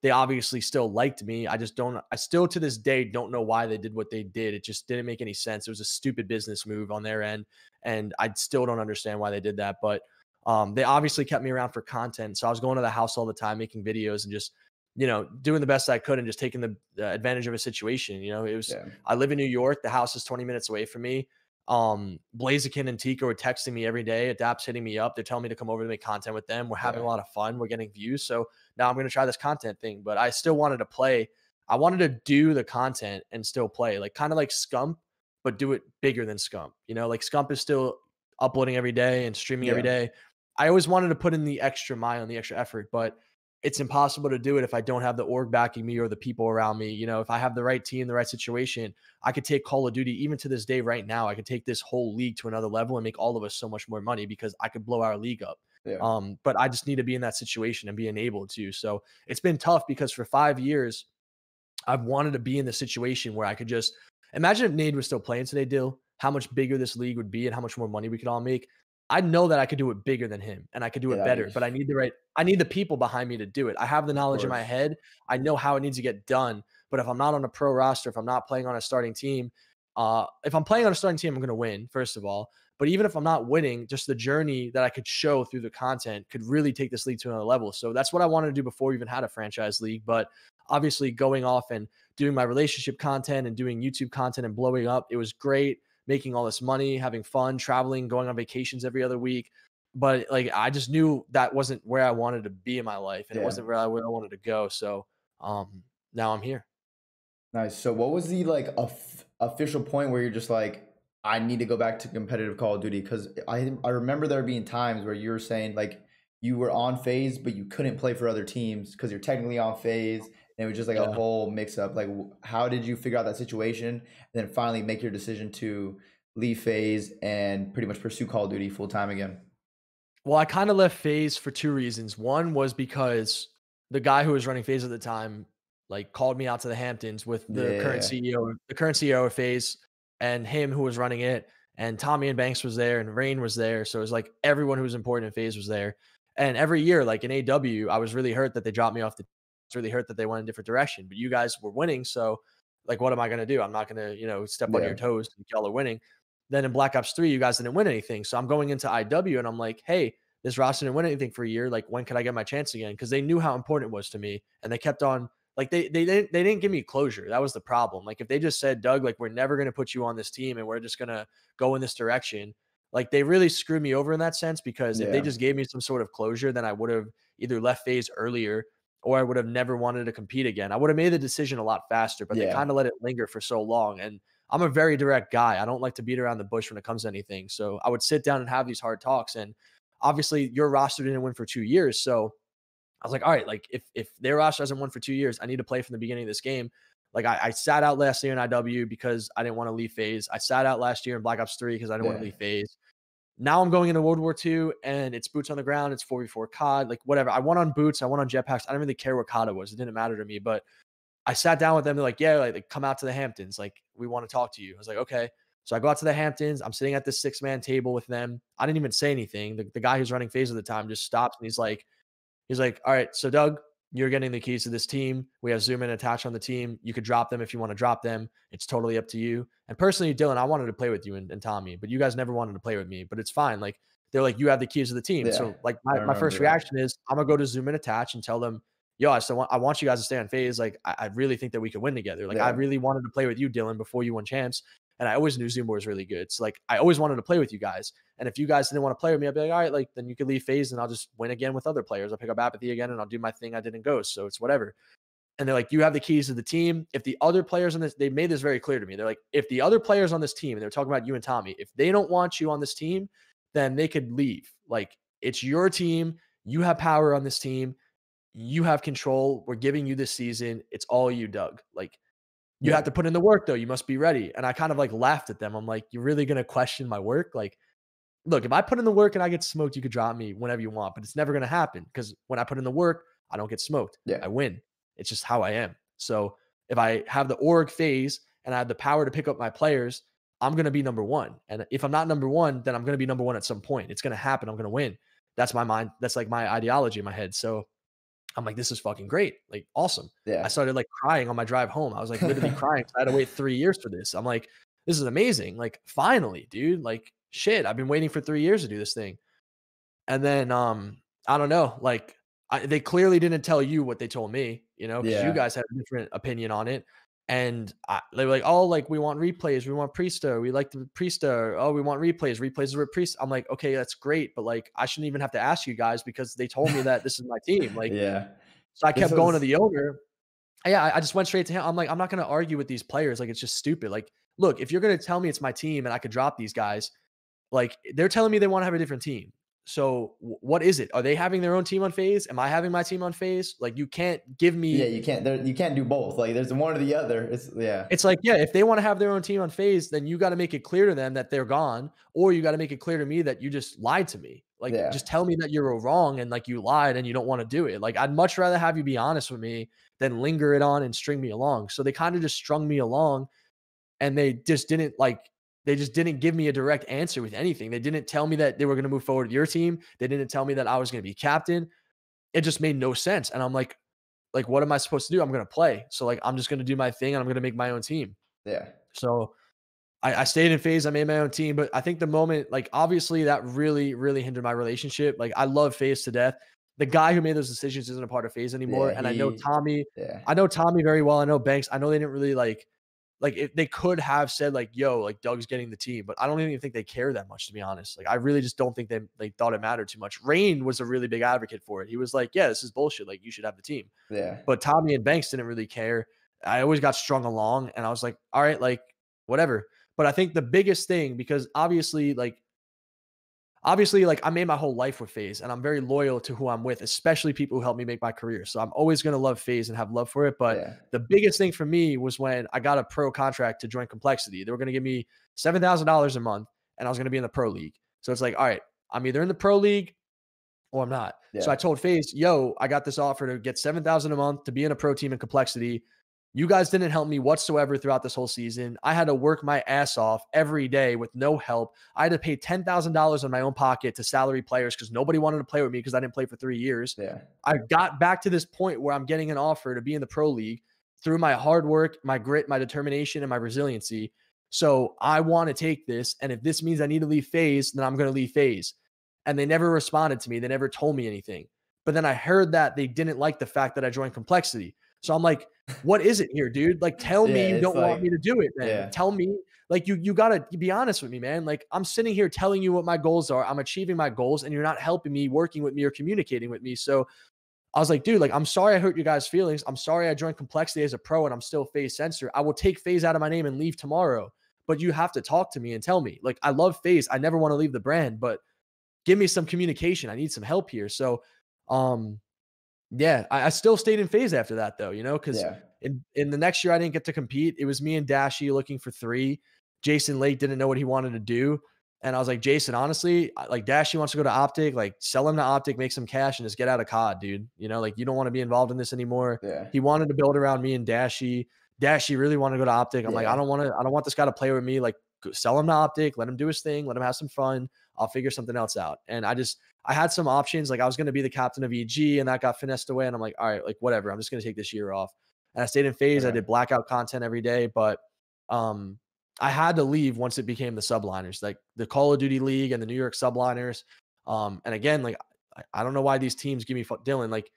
[SPEAKER 2] They obviously still liked me. I just don't, I still to this day don't know why they did what they did. It just didn't make any sense. It was a stupid business move on their end. And I still don't understand why they did that. But um, they obviously kept me around for content. So I was going to the house all the time, making videos and just, you know, doing the best I could and just taking the uh, advantage of a situation. You know, it was,
[SPEAKER 1] Yeah.
[SPEAKER 2] I live in New York. The house is 20 minutes away from me. Um, Blaziken and Tico are texting me every day. Adapt's hitting me up. They're telling me to come over to make content with them. We're having
[SPEAKER 1] Yeah.
[SPEAKER 2] a lot of fun. We're getting views. So now I'm going to try this content thing. But I still wanted to play. I wanted to do the content and still play, like kind of like Scump, but do it bigger than Scump. You know, like Scump is still uploading every day and streaming every
[SPEAKER 1] Yeah.
[SPEAKER 2] day. I always wanted to put in the extra mile and the extra effort, but it's impossible to do it if I don't have the org backing me or the people around me. You know, if I have the right team, the right situation, I could take Call of Duty even to this day right now. I could take this whole league to another level and make all of us so much more money because I could blow our league up.
[SPEAKER 1] Yeah.
[SPEAKER 2] Um, but I just need to be in that situation and being able to. So it's been tough because for five years, I've wanted to be in the situation where I could just imagine if Nade was still playing today, Dill, how much bigger this league would be and how much more money we could all make. I know that I could do it bigger than him and I could do it
[SPEAKER 1] Yeah,
[SPEAKER 2] better, but I need the right, I need the people behind me to do it. I have the knowledge in my head. I know how it needs to get done. But if I'm not on a pro roster, if I'm not playing on a starting team, uh, if I'm playing on a starting team, I'm going to win, first of all. But even if I'm not winning, just the journey that I could show through the content could really take this league to another level. So that's what I wanted to do before we even had a franchise league. But obviously, going off and doing my relationship content and doing YouTube content and blowing up, it was great, making all this money, having fun, traveling, going on vacations every other week. But like, I just knew that wasn't where I wanted to be in my life, and it wasn't where I, where I wanted to go. So um, now I'm here.
[SPEAKER 1] Nice. So what was the like of- official point where you're just like, I need to go back to competitive Call of Duty? Because I I remember there being times where you were saying like you were on FaZe, but you couldn't play for other teams because you're technically on FaZe. It was just like a whole mix up. Like, how did you figure out that situation and then finally make your decision to leave FaZe and pretty much pursue Call of Duty full time again?
[SPEAKER 2] Well, I kind of left FaZe for two reasons. One was because the guy who was running FaZe at the time, like, called me out to the Hamptons with the current CEO, the current CEO of FaZe, and him who was running it, and Tommy and Banks was there, and Rain was there. So it was like everyone who was important in FaZe was there. And every year, like in AW, I was really hurt that they dropped me off the. Really hurt that they went a different direction. But you guys were winning, so like, what am I going to do? I'm not going to, you know, step on your toes. Y'all are winning. Then in Black Ops 3, you guys didn't win anything. So I'm going into IW and I'm like, hey, this roster didn't win anything for a year. Like, when could I get my chance again? Because they knew how important it was to me. And they kept on like they they didn't they didn't give me closure. That was the problem. Like if they just said, Doug, like we're never gonna put you on this team and we're just gonna go in this direction, like they really screwed me over in that sense because if they just gave me some sort of closure, then I would have either left FaZe earlier or I would have never wanted to compete again. I would have made the decision a lot faster, but they kind of let it linger for so long. And I'm a very direct guy. I don't like to beat around the bush when it comes to anything. So I would sit down and have these hard talks. And obviously, your roster didn't win for two years. So I was like, all right, like if if their roster hasn't won for two years, I need to play from the beginning of this game. Like I, I sat out last year in IW because I didn't want to leave FaZe. I sat out last year in Black Ops 3 because I didn't want to leave FaZe. Now I'm going into World War II and it's boots on the ground. It's 4v4 COD, like whatever. I went on boots. I went on jetpacks. I didn't really care what COD was. It didn't matter to me. But I sat down with them. They're like, yeah, like, like, come out to the Hamptons. Like we want to talk to you. I was like, okay. So I go out to the Hamptons. I'm sitting at this six man table with them. I didn't even say anything. The, the guy who's running FaZe at the time just stops and he's like, he's like, all right, so Doug, you're getting the keys to this team. We have Zoom in attached on the team. You could drop them if you want to drop them. It's totally up to you. And personally, Dylan, I wanted to play with you and, and Tommy, but you guys never wanted to play with me. But it's fine. Like they're like, you have the keys to the team.
[SPEAKER 1] Yeah,
[SPEAKER 2] so like my, my first reaction is I'm gonna go to Zoom in attach and tell them, yo, I still want I want you guys to stay on FaZe. Like I, I really think that we could win together. Like I really wanted to play with you, Dylan, before you won champs. And I always knew Zoom was really good. So like I always wanted to play with you guys. And if you guys didn't want to play with me, I'd be like, all right, like then you could leave FaZe and I'll just win again with other players. I'll pick up apathy again and I'll do my thing I didn't go. So it's whatever. And they're like, you have the keys to the team. If the other players on this, they made this very clear to me. They're like, if the other players on this team, and they're talking about you and Tommy, if they don't want you on this team, then they could leave. Like it's your team. You have power on this team. You have control. We're giving you this season. It's all you, Doug. Like you
[SPEAKER 1] Yeah.
[SPEAKER 2] have to put in the work though. You must be ready. And I kind of like laughed at them. I'm like, you're really gonna question my work? Like, look, if I put in the work and I get smoked, you could drop me whenever you want, but it's never gonna happen because when I put in the work, I don't get smoked.
[SPEAKER 1] Yeah.
[SPEAKER 2] I win. It's just how I am. So if I have the org FaZe and I have the power to pick up my players, I'm gonna be number one. And if I'm not number one, then I'm gonna be number one at some point. It's gonna happen. I'm gonna win. That's my mind. That's like my ideology in my head. So I'm like, this is fucking great. Like, awesome.
[SPEAKER 1] Yeah.
[SPEAKER 2] I started like crying on my drive home. I was like literally crying. I had to wait three years for this. I'm like, this is amazing. Like, finally, dude. Like, shit. I've been waiting for three years to do this thing. And then, um, I don't know. Like, I, they clearly didn't tell you what they told me. You know, because
[SPEAKER 1] Yeah.
[SPEAKER 2] you guys had a different opinion on it. And I, they were like, oh, like we want replays. We want Priestahh. We like the Priestahh. Oh, we want replays. Replays with Priest. I'm like, okay, that's great. But like, I shouldn't even have to ask you guys because they told me that this is my team. Like,
[SPEAKER 1] yeah.
[SPEAKER 2] so I
[SPEAKER 1] This
[SPEAKER 2] kept going to the owner. Yeah, I- I just went straight to him. I'm like, I'm not going to argue with these players. Like, it's just stupid. Like, look, if you're going to tell me it's my team and I could drop these guys, like, they're telling me they want to have a different team. So, what is it? Are they having their own team on FaZe? Am I having my team on FaZe? Like, you can't give me.
[SPEAKER 1] Yeah, you can't. There, you can't do both. Like, there's one or the other. It's yeah.
[SPEAKER 2] It's like, yeah, if they want to have their own team on FaZe, then you got to make it clear to them that they're gone, or you got to make it clear to me that you just lied to me. Like,
[SPEAKER 1] Yeah.
[SPEAKER 2] just tell me that you're wrong and like you lied and you don't want to do it. Like, I'd much rather have you be honest with me than linger it on and string me along. So they kind of just strung me along and they just didn't like, they just didn't give me a direct answer with anything. They didn't tell me that they were going to move forward with your team. They didn't tell me that I was going to be captain. It just made no sense. And I'm like, like, what am I supposed to do? I'm going to play. So like, I'm just going to do my thing and I'm going to make my own team.
[SPEAKER 1] Yeah.
[SPEAKER 2] So I, I stayed in FaZe. I made my own team, but I think the moment, like, obviously that really, really hindered my relationship. Like, I love FaZe to death. The guy who made those decisions isn't a part of FaZe anymore.
[SPEAKER 1] Yeah,
[SPEAKER 2] and I know Tommy,
[SPEAKER 1] Yeah.
[SPEAKER 2] I know Tommy very well. I know Banks. I know they didn't really like, like, if they could have said, like, yo, like, Doug's getting the team, but I don't even think they care that much, to be honest. Like, I really just don't think they, they thought it mattered too much. Rain was a really big advocate for it. He was like, yeah, this is bullshit. Like, you should have the team
[SPEAKER 1] Yeah.
[SPEAKER 2] but Tommy and Banks didn't really care. I always got strung along and I was like, all right, like whatever. But I think the biggest thing, because obviously, like, obviously, like I made my whole life with FaZe and I'm very loyal to who I'm with, especially people who helped me make my career. So I'm always going to love FaZe and have love for it. But
[SPEAKER 1] yeah.
[SPEAKER 2] the biggest thing for me was when I got a pro contract to join Complexity. They were going to give me $7,000 a month and I was going to be in the pro league. So it's like, all right, I'm either in the pro league or I'm not. So I told FaZe, yo, I got this offer to get 7,000 a month to be in a pro team in Complexity. You guys didn't help me whatsoever throughout this whole season. I had to work my ass off every day with no help. I had to pay $10,000 in my own pocket to salary players because nobody wanted to play with me because I didn't play for three years.
[SPEAKER 1] Yeah.
[SPEAKER 2] I got back to this point where I'm getting an offer to be in the pro league through my hard work, my grit, my determination, and my resiliency. So I want to take this. And if this means I need to leave FaZe, then I'm going to leave FaZe. And they never responded to me. They never told me anything. But then I heard that they didn't like the fact that I joined complexity. So I'm like, what is it here, dude? Like, tell
[SPEAKER 1] Yeah,
[SPEAKER 2] me you don't
[SPEAKER 1] like-
[SPEAKER 2] want me to do it, man.
[SPEAKER 1] yeah.
[SPEAKER 2] Tell me, like, you you gotta be honest with me, man. Like, I'm sitting here telling you what my goals are. I'm achieving my goals, and you're not helping me, working with me, or communicating with me. So I was like, dude, like, I'm sorry I hurt you guys' feelings. I'm sorry I joined complexity as a pro and I'm still FaZe Censor. I will take FaZe out of my name and leave tomorrow. But you have to talk to me and tell me. Like, I love FaZe. I never want to leave the brand, but give me some communication. I need some help here. So um yeah, I, I still stayed in FaZe after that though, you know, because
[SPEAKER 1] Yeah.
[SPEAKER 2] in in the next year I didn't get to compete. It was me and Dashy looking for three. Jason Lake didn't know what he wanted to do. And I was like, Jason, honestly, like Dashy wants to go to Optic, like sell him to Optic, make some cash, and just get out of COD, dude. You know, like you don't want to be involved in this anymore.
[SPEAKER 1] Yeah.
[SPEAKER 2] He wanted to build around me and Dashy. Dashy really wanted to go to Optic. I'm like, I don't want to, I don't want this guy to play with me. Like, sell him to Optic, let him do his thing, let him have some fun. I'll figure something else out. And I just, I had some options. Like, I was going to be the captain of EG, and that got finessed away. And I'm like, all right, like whatever. I'm just going to take this year off. And I stayed in FaZe. I did blackout content every day, but um, I had to leave once it became the subliners, like the Call of Duty League and the New York subliners. Um, and again, like I, I don't know why these teams give me Dylan. Like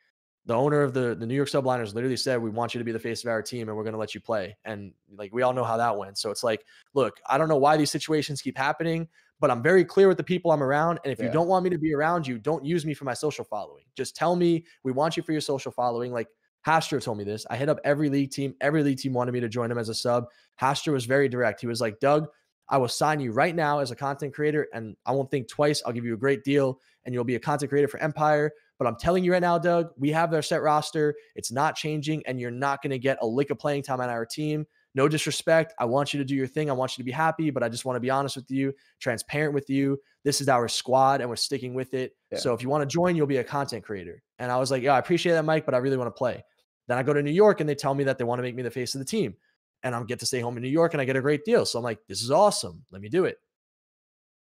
[SPEAKER 2] the owner of the the New York subliners literally said, "We want you to be the face of our team, and we're going to let you play." And like we all know how that went. So it's like, look, I don't know why these situations keep happening, but I'm very clear with the people I'm around. And if you don't want me to be around you, don't use me for my social following. Just tell me we want you for your social following. Like Hastro told me this. I hit up every league team. Every league team wanted me to join him as a sub. Hastro was very direct. He was like, Doug, I will sign you right now as a content creator and I won't think twice. I'll give you a great deal and you'll be a content creator for Empire. But I'm telling you right now, Doug, we have their set roster. It's not changing, and you're not going to get a lick of playing time on our team. No disrespect. I want you to do your thing. I want you to be happy, but I just want to be honest with you, transparent with you. This is our squad, and we're sticking with it. Yeah. So if you want to join, you'll be a content creator. And I was like, yeah, I appreciate that, Mike, but I really want to play. Then I go to New York, and they tell me that they want to make me the face of the team, and I get to stay home in New York, and I get a great deal. So I'm like, this is awesome. Let me do it.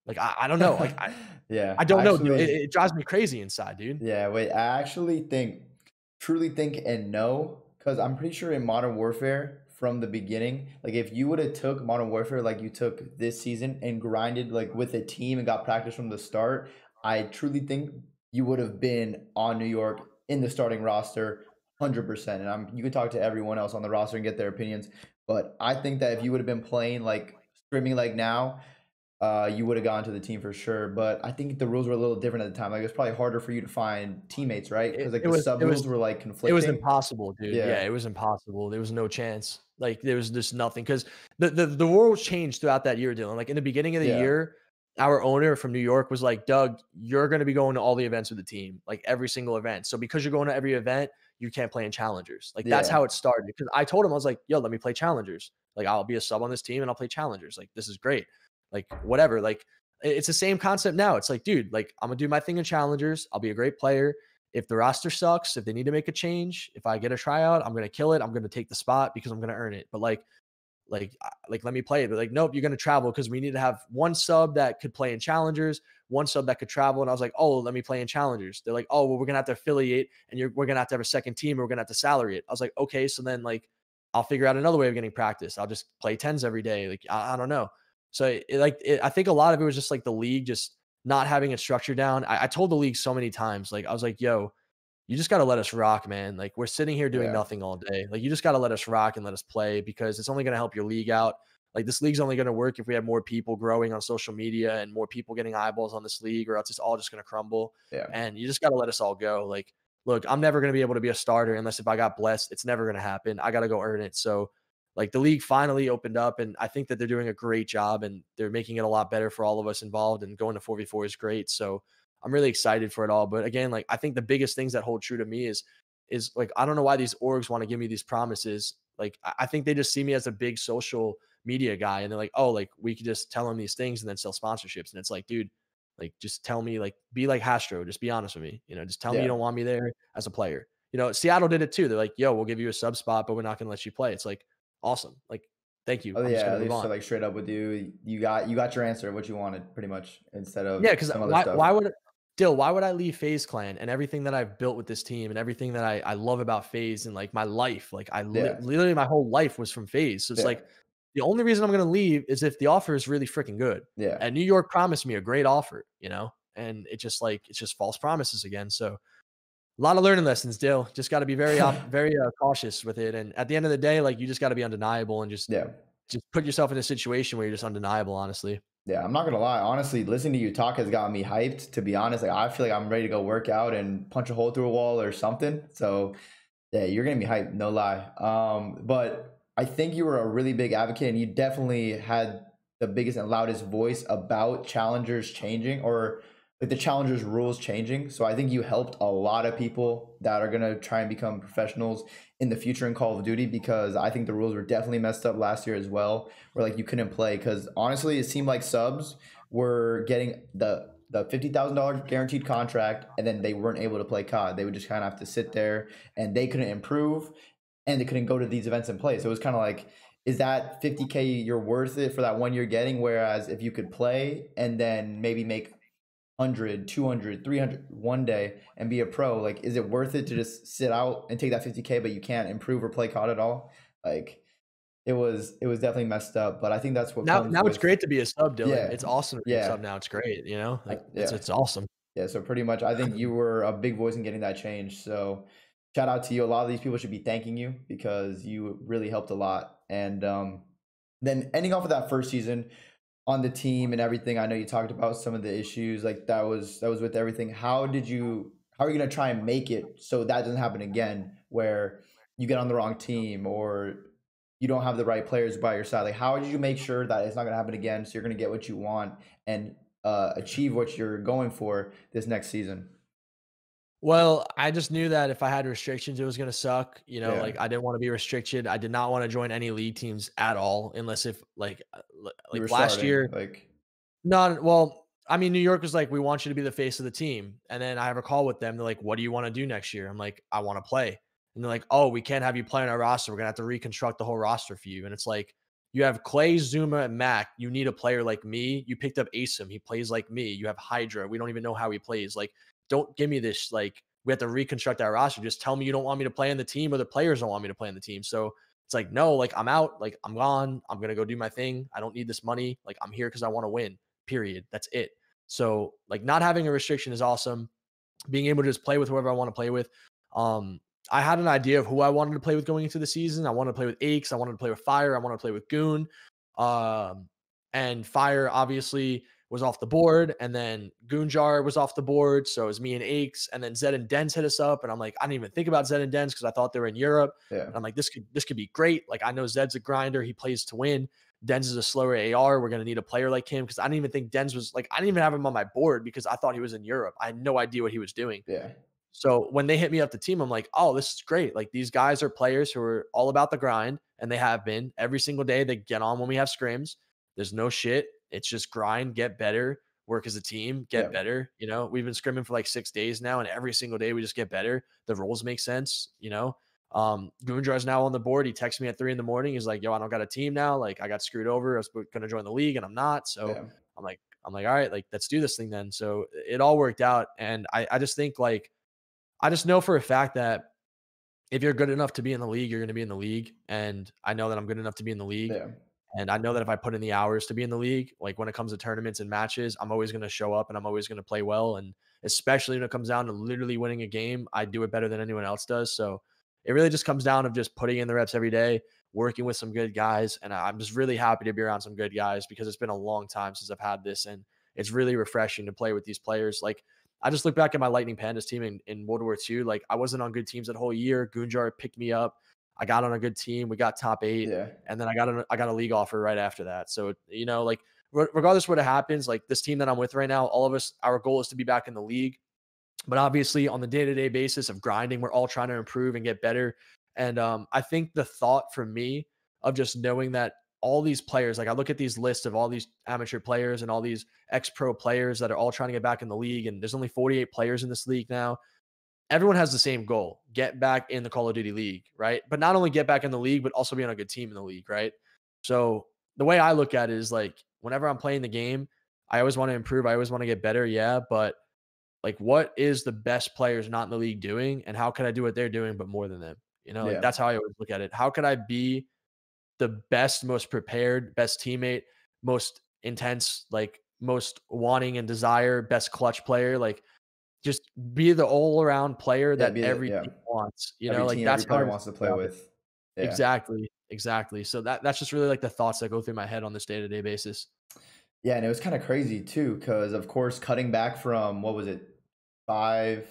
[SPEAKER 2] Like I, I don't know. Like I,
[SPEAKER 1] yeah,
[SPEAKER 2] I don't actually, know. It, it, drives me crazy inside, dude.
[SPEAKER 1] Yeah, wait. I actually think, truly think, and know because I'm pretty sure in Modern Warfare from the beginning, like if you would have took Modern Warfare like you took this season and grinded like with a team and got practice from the start, I truly think you would have been on New York in the starting roster, hundred percent. And I'm you can talk to everyone else on the roster and get their opinions, but I think that if you would have been playing like streaming like now uh, you would have gone to the team for sure. But I think the rules were a little different at the time. Like it was probably harder for you to find teammates, right? Because like it the was, sub rules were like conflicting.
[SPEAKER 2] It was impossible, dude. Yeah. yeah. it was impossible. There was no chance. Like there was just nothing because the, the the rules changed throughout that year, Dylan. Like in the beginning of the yeah. year, our owner from New York was like, Doug, you're going to be going to all the events with the team, like every single event. So because you're going to every event, you can't play in challengers. Like that's yeah. how it started. Because I told him I was like, yo, let me play challengers. Like I'll be a sub on this team and I'll play challengers. Like this is great like whatever. Like it's the same concept now. It's like, dude, like I'm gonna do my thing in challengers. I'll be a great player. If the roster sucks, if they need to make a change, if I get a tryout, I'm gonna kill it. I'm gonna take the spot because I'm gonna earn it. But like, like, like let me play it. But like, nope, you're gonna travel because we need to have one sub that could play in challengers, one sub that could travel. And I was like, oh, let me play in challengers. They're like, oh, well, we're gonna have to affiliate, and you're we're gonna have to have a second team, and we're gonna have to salary it. I was like, okay, so then like, I'll figure out another way of getting practice. I'll just play tens every day. Like, I, I don't know. So it, like it, I think a lot of it was just like the league just not having a structure down. I, I, told the league so many times, like I was like, "Yo, you just got to let us rock, man. Like we're sitting here doing yeah. nothing all day. Like you just got to let us rock and let us play because it's only going to help your league out. Like this league's only going to work if we have more people growing on social media and more people getting eyeballs on this league, or else it's all just going to crumble.
[SPEAKER 1] Yeah.
[SPEAKER 2] And you just got to let us all go. Like, look, I'm never going to be able to be a starter unless if I got blessed. It's never going to happen. I got to go earn it. So like the league finally opened up and I think that they're doing a great job and they're making it a lot better for all of us involved and going to 4v4 is great. So I'm really excited for it all. But again, like I think the biggest things that hold true to me is is like I don't know why these orgs want to give me these promises. Like I think they just see me as a big social media guy and they're like, oh, like we could just tell them these things and then sell sponsorships. And it's like, dude, like just tell me, like be like Hastro, just be honest with me. You know, just tell yeah. me you don't want me there as a player. You know, Seattle did it too. They're like, yo, we'll give you a sub spot, but we're not gonna let you play. It's like, awesome. Like, thank you.
[SPEAKER 1] Oh I'm yeah, they so like straight up with you. You got you got your answer, what you wanted, pretty much, instead of
[SPEAKER 2] yeah. Because why, why would Dill, why would I leave FaZe Clan and everything that I've built with this team and everything that I, I love about FaZe and like my life? Like I li- yeah. literally my whole life was from FaZe. So it's yeah. like the only reason I'm gonna leave is if the offer is really freaking good.
[SPEAKER 1] Yeah.
[SPEAKER 2] And New York promised me a great offer, you know, and it just like it's just false promises again. So a lot of learning lessons, Dill. Just got to be very, very uh, cautious with it. And at the end of the day, like you just got to be undeniable and just
[SPEAKER 1] yeah,
[SPEAKER 2] just put yourself in a situation where you're just undeniable. Honestly.
[SPEAKER 1] Yeah, I'm not gonna lie. Honestly, listening to you talk has gotten me hyped. To be honest, like I feel like I'm ready to go work out and punch a hole through a wall or something. So, yeah, you're gonna be hyped, no lie. Um, but I think you were a really big advocate, and you definitely had the biggest and loudest voice about challengers changing or like the challengers rules changing. So I think you helped a lot of people that are gonna try and become professionals in the future in Call of Duty because I think the rules were definitely messed up last year as well, where like you couldn't play because honestly it seemed like subs were getting the the fifty thousand dollar guaranteed contract and then they weren't able to play COD. They would just kind of have to sit there and they couldn't improve and they couldn't go to these events and play. So it was kind of like is that 50k you're worth it for that one year getting whereas if you could play and then maybe make 100 200 300 one day and be a pro like is it worth it to just sit out and take that 50k but you can't improve or play cod at all? Like it was it was definitely messed up but i think that's what
[SPEAKER 2] now now with, it's great to be a sub dylan. Yeah, it's awesome to be yeah. a sub now. It's great you know? Like yeah. it's, it's awesome.
[SPEAKER 1] Yeah so pretty much i think you were a big voice in getting that change so shout out to you. A lot of these people should be thanking you because you really helped a lot and um then ending off of that first season on the team and everything. I know you talked about some of the issues like that was that was with everything. How did you how are you going to try and make it so that doesn't happen again where you get on the wrong team or you don't have the right players by your side. Like, how did you make sure that it's not going to happen again? So you're going to get what you want and uh, achieve what you're going for this next season.
[SPEAKER 2] Well, I just knew that if I had restrictions, it was going to suck. You know,
[SPEAKER 1] Yeah.
[SPEAKER 2] like I didn't want to be restricted. I did not want to join any league teams at all, unless if like uh, li-
[SPEAKER 1] You were
[SPEAKER 2] like last
[SPEAKER 1] starting,
[SPEAKER 2] year.
[SPEAKER 1] like
[SPEAKER 2] No, well, I mean, New York was like, we want you to be the face of the team. And then I have a call with them. They're like, what do you want to do next year? I'm like, I want to play. And they're like, oh, we can't have you play on our roster. We're going to have to reconstruct the whole roster for you. And it's like, you have Clay, ZooMaa, and Mac. You need a player like me. You picked up Asim. He plays like me. You have Hydra. We don't even know how he plays. Like, don't give me this, like, we have to reconstruct our roster. Just tell me you don't want me to play in the team or the players don't want me to play in the team. So it's like, no, like, I'm out. Like, I'm gone. I'm to go do my thing. I don't need this money. Like, I'm here because I want to win period. That's it. So like not having a restriction is awesome. Being able to just play with whoever I want to play with. Um, I had an idea of who I wanted to play with going into the season. I wanted to play with Aches. I wanted to play with Fire. I wanted to play with Goon. Um, and Fire obviously was off the board, and then Goonjar was off the board. So it was me and Aches, and then Zed and Dens hit us up, and I'm like, I didn't even think about Zed and Dens because I thought they were in Europe.
[SPEAKER 1] yeah,
[SPEAKER 2] And I'm like, this could this could be great. Like I know Zed's a grinder. He plays to win. Dens is a slower AR. We're gonna need a player like him because I didn't even think Dens was like I didn't even have him on my board because I thought he was in Europe. I had no idea what he was doing.
[SPEAKER 1] yeah,
[SPEAKER 2] So when they hit me up the team, I'm like, oh, this is great. Like these guys are players who are all about the grind, and they have been every single day. They get on when we have scrims. There's no shit. It's just grind, get better, work as a team, get
[SPEAKER 1] Yeah.
[SPEAKER 2] better. You know, we've been scrimming for like six days now, and every single day we just get better. The roles make sense. You know, um, Goonjar's now on the board. He texts me at three in the morning. He's like, "Yo, I don't got a team now. Like, I got screwed over. I was going to join the league, and I'm not." So
[SPEAKER 1] yeah.
[SPEAKER 2] I'm like, I'm like, all right, like let's do this thing then. So it all worked out, and I, I just think like, I just know for a fact that if you're good enough to be in the league, you're going to be in the league, and I know that I'm good enough to be in the league,
[SPEAKER 1] yeah.
[SPEAKER 2] And I know that if I put in the hours to be in the league, like when it comes to tournaments and matches, I'm always going to show up and I'm always going to play well, and especially when it comes down to literally winning a game, I do it better than anyone else does. So it really just comes down of just putting in the reps every day, working with some good guys, and I'm just really happy to be around some good guys because it's been a long time since I've had this, and it's really refreshing to play with these players. Like I just look back at my Lightning Pandas team in, in World War II. Like I wasn't on good teams that whole year. Goonjar picked me up. I got on a good team. We got top eight,
[SPEAKER 1] Yeah,
[SPEAKER 2] and then I got a I got a league offer right after that. So you know, like re- regardless what happens, like this team that I'm with right now, all of us, our goal is to be back in the league. But obviously, on the day to day basis of grinding, we're all trying to improve and get better. And um, I think the thought for me of just knowing that all these players, like I look at these lists of all these amateur players and all these ex pro players that are all trying to get back in the league, and there's only 48 players in this league now. Everyone has the same goal get back in the Call of Duty League, right? But not only get back in the league, but also be on a good team in the league, right? So the way I look at it is like whenever I'm playing the game, I always want to improve. I always want to get better. Yeah. But like, what is the best players not in the league doing? And how can I do what they're doing, but more than them? You know, like
[SPEAKER 1] Yeah.
[SPEAKER 2] that's how I always look at it. How could I be the best, most prepared, best teammate, most intense, like most wanting and desire, best clutch player? Like, just be the all around player
[SPEAKER 1] Yeah,
[SPEAKER 2] that
[SPEAKER 1] the-
[SPEAKER 2] every
[SPEAKER 1] yeah.
[SPEAKER 2] team wants. You
[SPEAKER 1] every
[SPEAKER 2] know, like
[SPEAKER 1] team,
[SPEAKER 2] that's how I
[SPEAKER 1] player
[SPEAKER 2] just
[SPEAKER 1] wants to play with. Yeah.
[SPEAKER 2] Exactly. Exactly. So that that's just really like the thoughts that go through my head on this day to day basis.
[SPEAKER 1] Yeah, and it was kind of crazy too, because of course, cutting back from what was it, five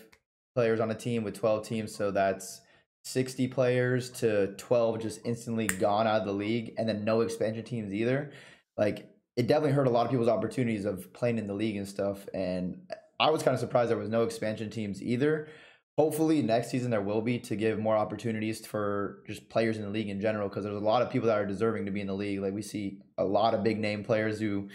[SPEAKER 1] players on a team with 12 teams, so that's 60 players to 12 just instantly gone out of the league, and then no expansion teams either. Like, it definitely hurt a lot of people's opportunities of playing in the league and stuff. And I was kind of surprised there was no expansion teams either. Hopefully, next season there will be to give more opportunities for just players in the league in general, because there's a lot of people that are deserving to be in the league. Like, we see a lot of big name players who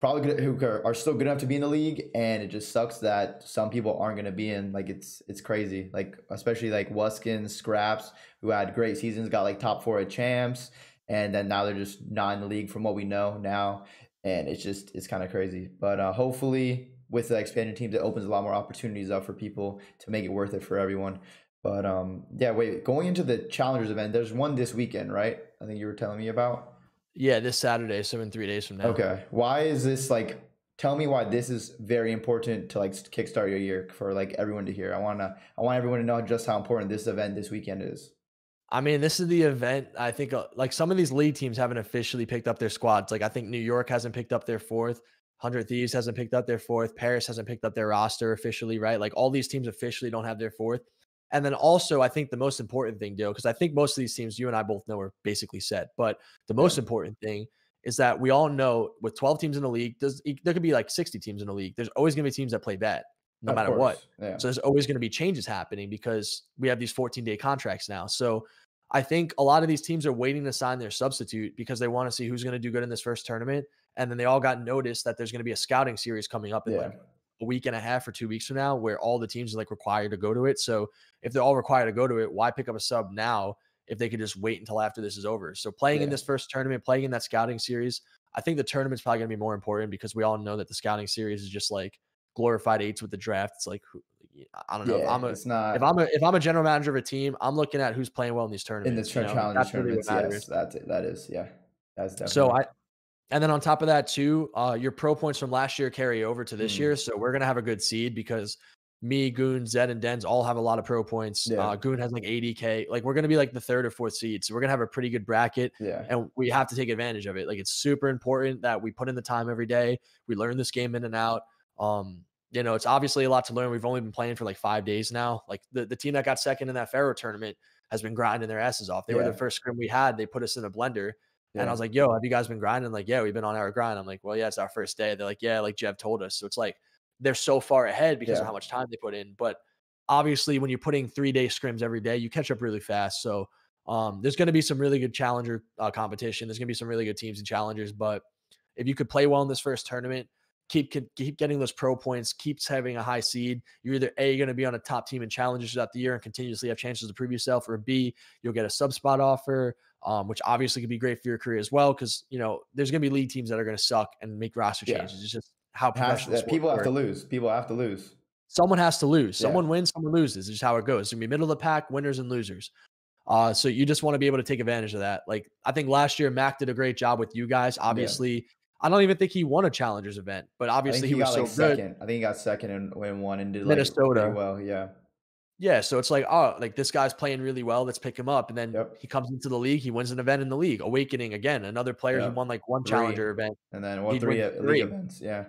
[SPEAKER 1] probably good, who are still good enough to be in the league, and it just sucks that some people aren't going to be in. Like it's it's crazy. Like especially like Wuskins, Scraps, who had great seasons, got like top four at champs, and then now they're just not in the league from what we know now, and it's just it's kind of crazy. But uh, hopefully with the expanded teams, it opens a lot more opportunities up for people to make it worth it for everyone. But um, yeah, wait, going into the challengers event, there's one this weekend, right? I think you were telling me about.
[SPEAKER 2] Yeah, this Saturday, so in three days from now.
[SPEAKER 1] Okay. Why is this like tell me why this is very important to like kickstart your year for like everyone to hear. I want to I want everyone to know just how important this event this weekend is.
[SPEAKER 2] I mean, this is the event. I think uh, like some of these league teams haven't officially picked up their squads. Like I think New York hasn't picked up their fourth. Hundred Thieves hasn't picked up their fourth. Paris hasn't picked up their roster officially, right? Like all these teams officially don't have their fourth. And then also, I think the most important thing, Dale, because I think most of these teams you and I both know are basically set. But the most yeah. important thing is that we all know with 12 teams in the league, there could be like 60 teams in the league. There's always going to be teams that play bad no of matter course. what. Yeah. So there's always going to be changes happening because we have these 14 day contracts now. So I think a lot of these teams are waiting to sign their substitute because they want to see who's going to do good in this first tournament. And then they all got notice that there's going to be a scouting series coming up in yeah. like a week and a half or two weeks from now where all the teams are like required to go to it. So if they're all required to go to it, why pick up a sub now if they could just wait until after this is over? So playing yeah. in this first tournament, playing in that scouting series, I think the tournament's probably going to be more important because we all know that the scouting series is just like glorified eights with the draft. It's like I don't know. Yeah, if I'm a, it's not. If I'm a if I'm a general manager of a team, I'm looking at who's playing well in these tournaments.
[SPEAKER 1] In the you know? challenge tournaments, really yes, that's it. That is, yeah, that's definitely.
[SPEAKER 2] So I, and then on top of that too, uh, your pro points from last year carry over to this mm. year. So we're gonna have a good seed because me, Goon, Zed, and Dens all have a lot of pro points. Yeah. Uh, Goon has like 80k. Like we're gonna be like the third or fourth seed, so we're gonna have a pretty good bracket.
[SPEAKER 1] Yeah,
[SPEAKER 2] and we have to take advantage of it. Like it's super important that we put in the time every day. We learn this game in and out. Um, you know, it's obviously a lot to learn. We've only been playing for like five days now. Like the, the team that got second in that Faro tournament has been grinding their asses off. They yeah. were the first scrim we had. They put us in a blender. Yeah. And I was like, yo, have you guys been grinding? Like, yeah, we've been on our grind. I'm like, well, yeah, it's our first day. They're like, yeah, like Jeff told us. So it's like they're so far ahead because yeah. of how much time they put in. But obviously, when you're putting three day scrims every day, you catch up really fast. So um, there's going to be some really good challenger uh, competition. There's going to be some really good teams and challengers. But if you could play well in this first tournament, keep keep getting those pro points, keeps having a high seed. You're either A, going to be on a top team in challenges throughout the year and continuously have chances to prove yourself, or B, you'll get a sub spot offer, um, which obviously could be great for your career as well. Because you know there's going to be league teams that are going to suck and make roster changes. Yeah. It's just how professional
[SPEAKER 1] people have to lose. People have to lose.
[SPEAKER 2] Someone has to lose. Someone yeah. wins. Someone loses. It's just how it goes. It's gonna be middle of the pack, winners and losers. Uh, so you just want to be able to take advantage of that. Like I think last year Mac did a great job with you guys. Obviously, yeah. I don't even think he won a challengers event, but obviously he, he, was so like good.
[SPEAKER 1] Second. I think he got second and win one and did
[SPEAKER 2] Minnesota
[SPEAKER 1] like well. Yeah.
[SPEAKER 2] Yeah, so it's like, oh, like this guy's playing really well. Let's pick him up. And then yep. he comes into the league. He wins an event in the league. Awakening again, another player yep. who won like one three. challenger event.
[SPEAKER 1] And then one three, uh, three events. Yeah.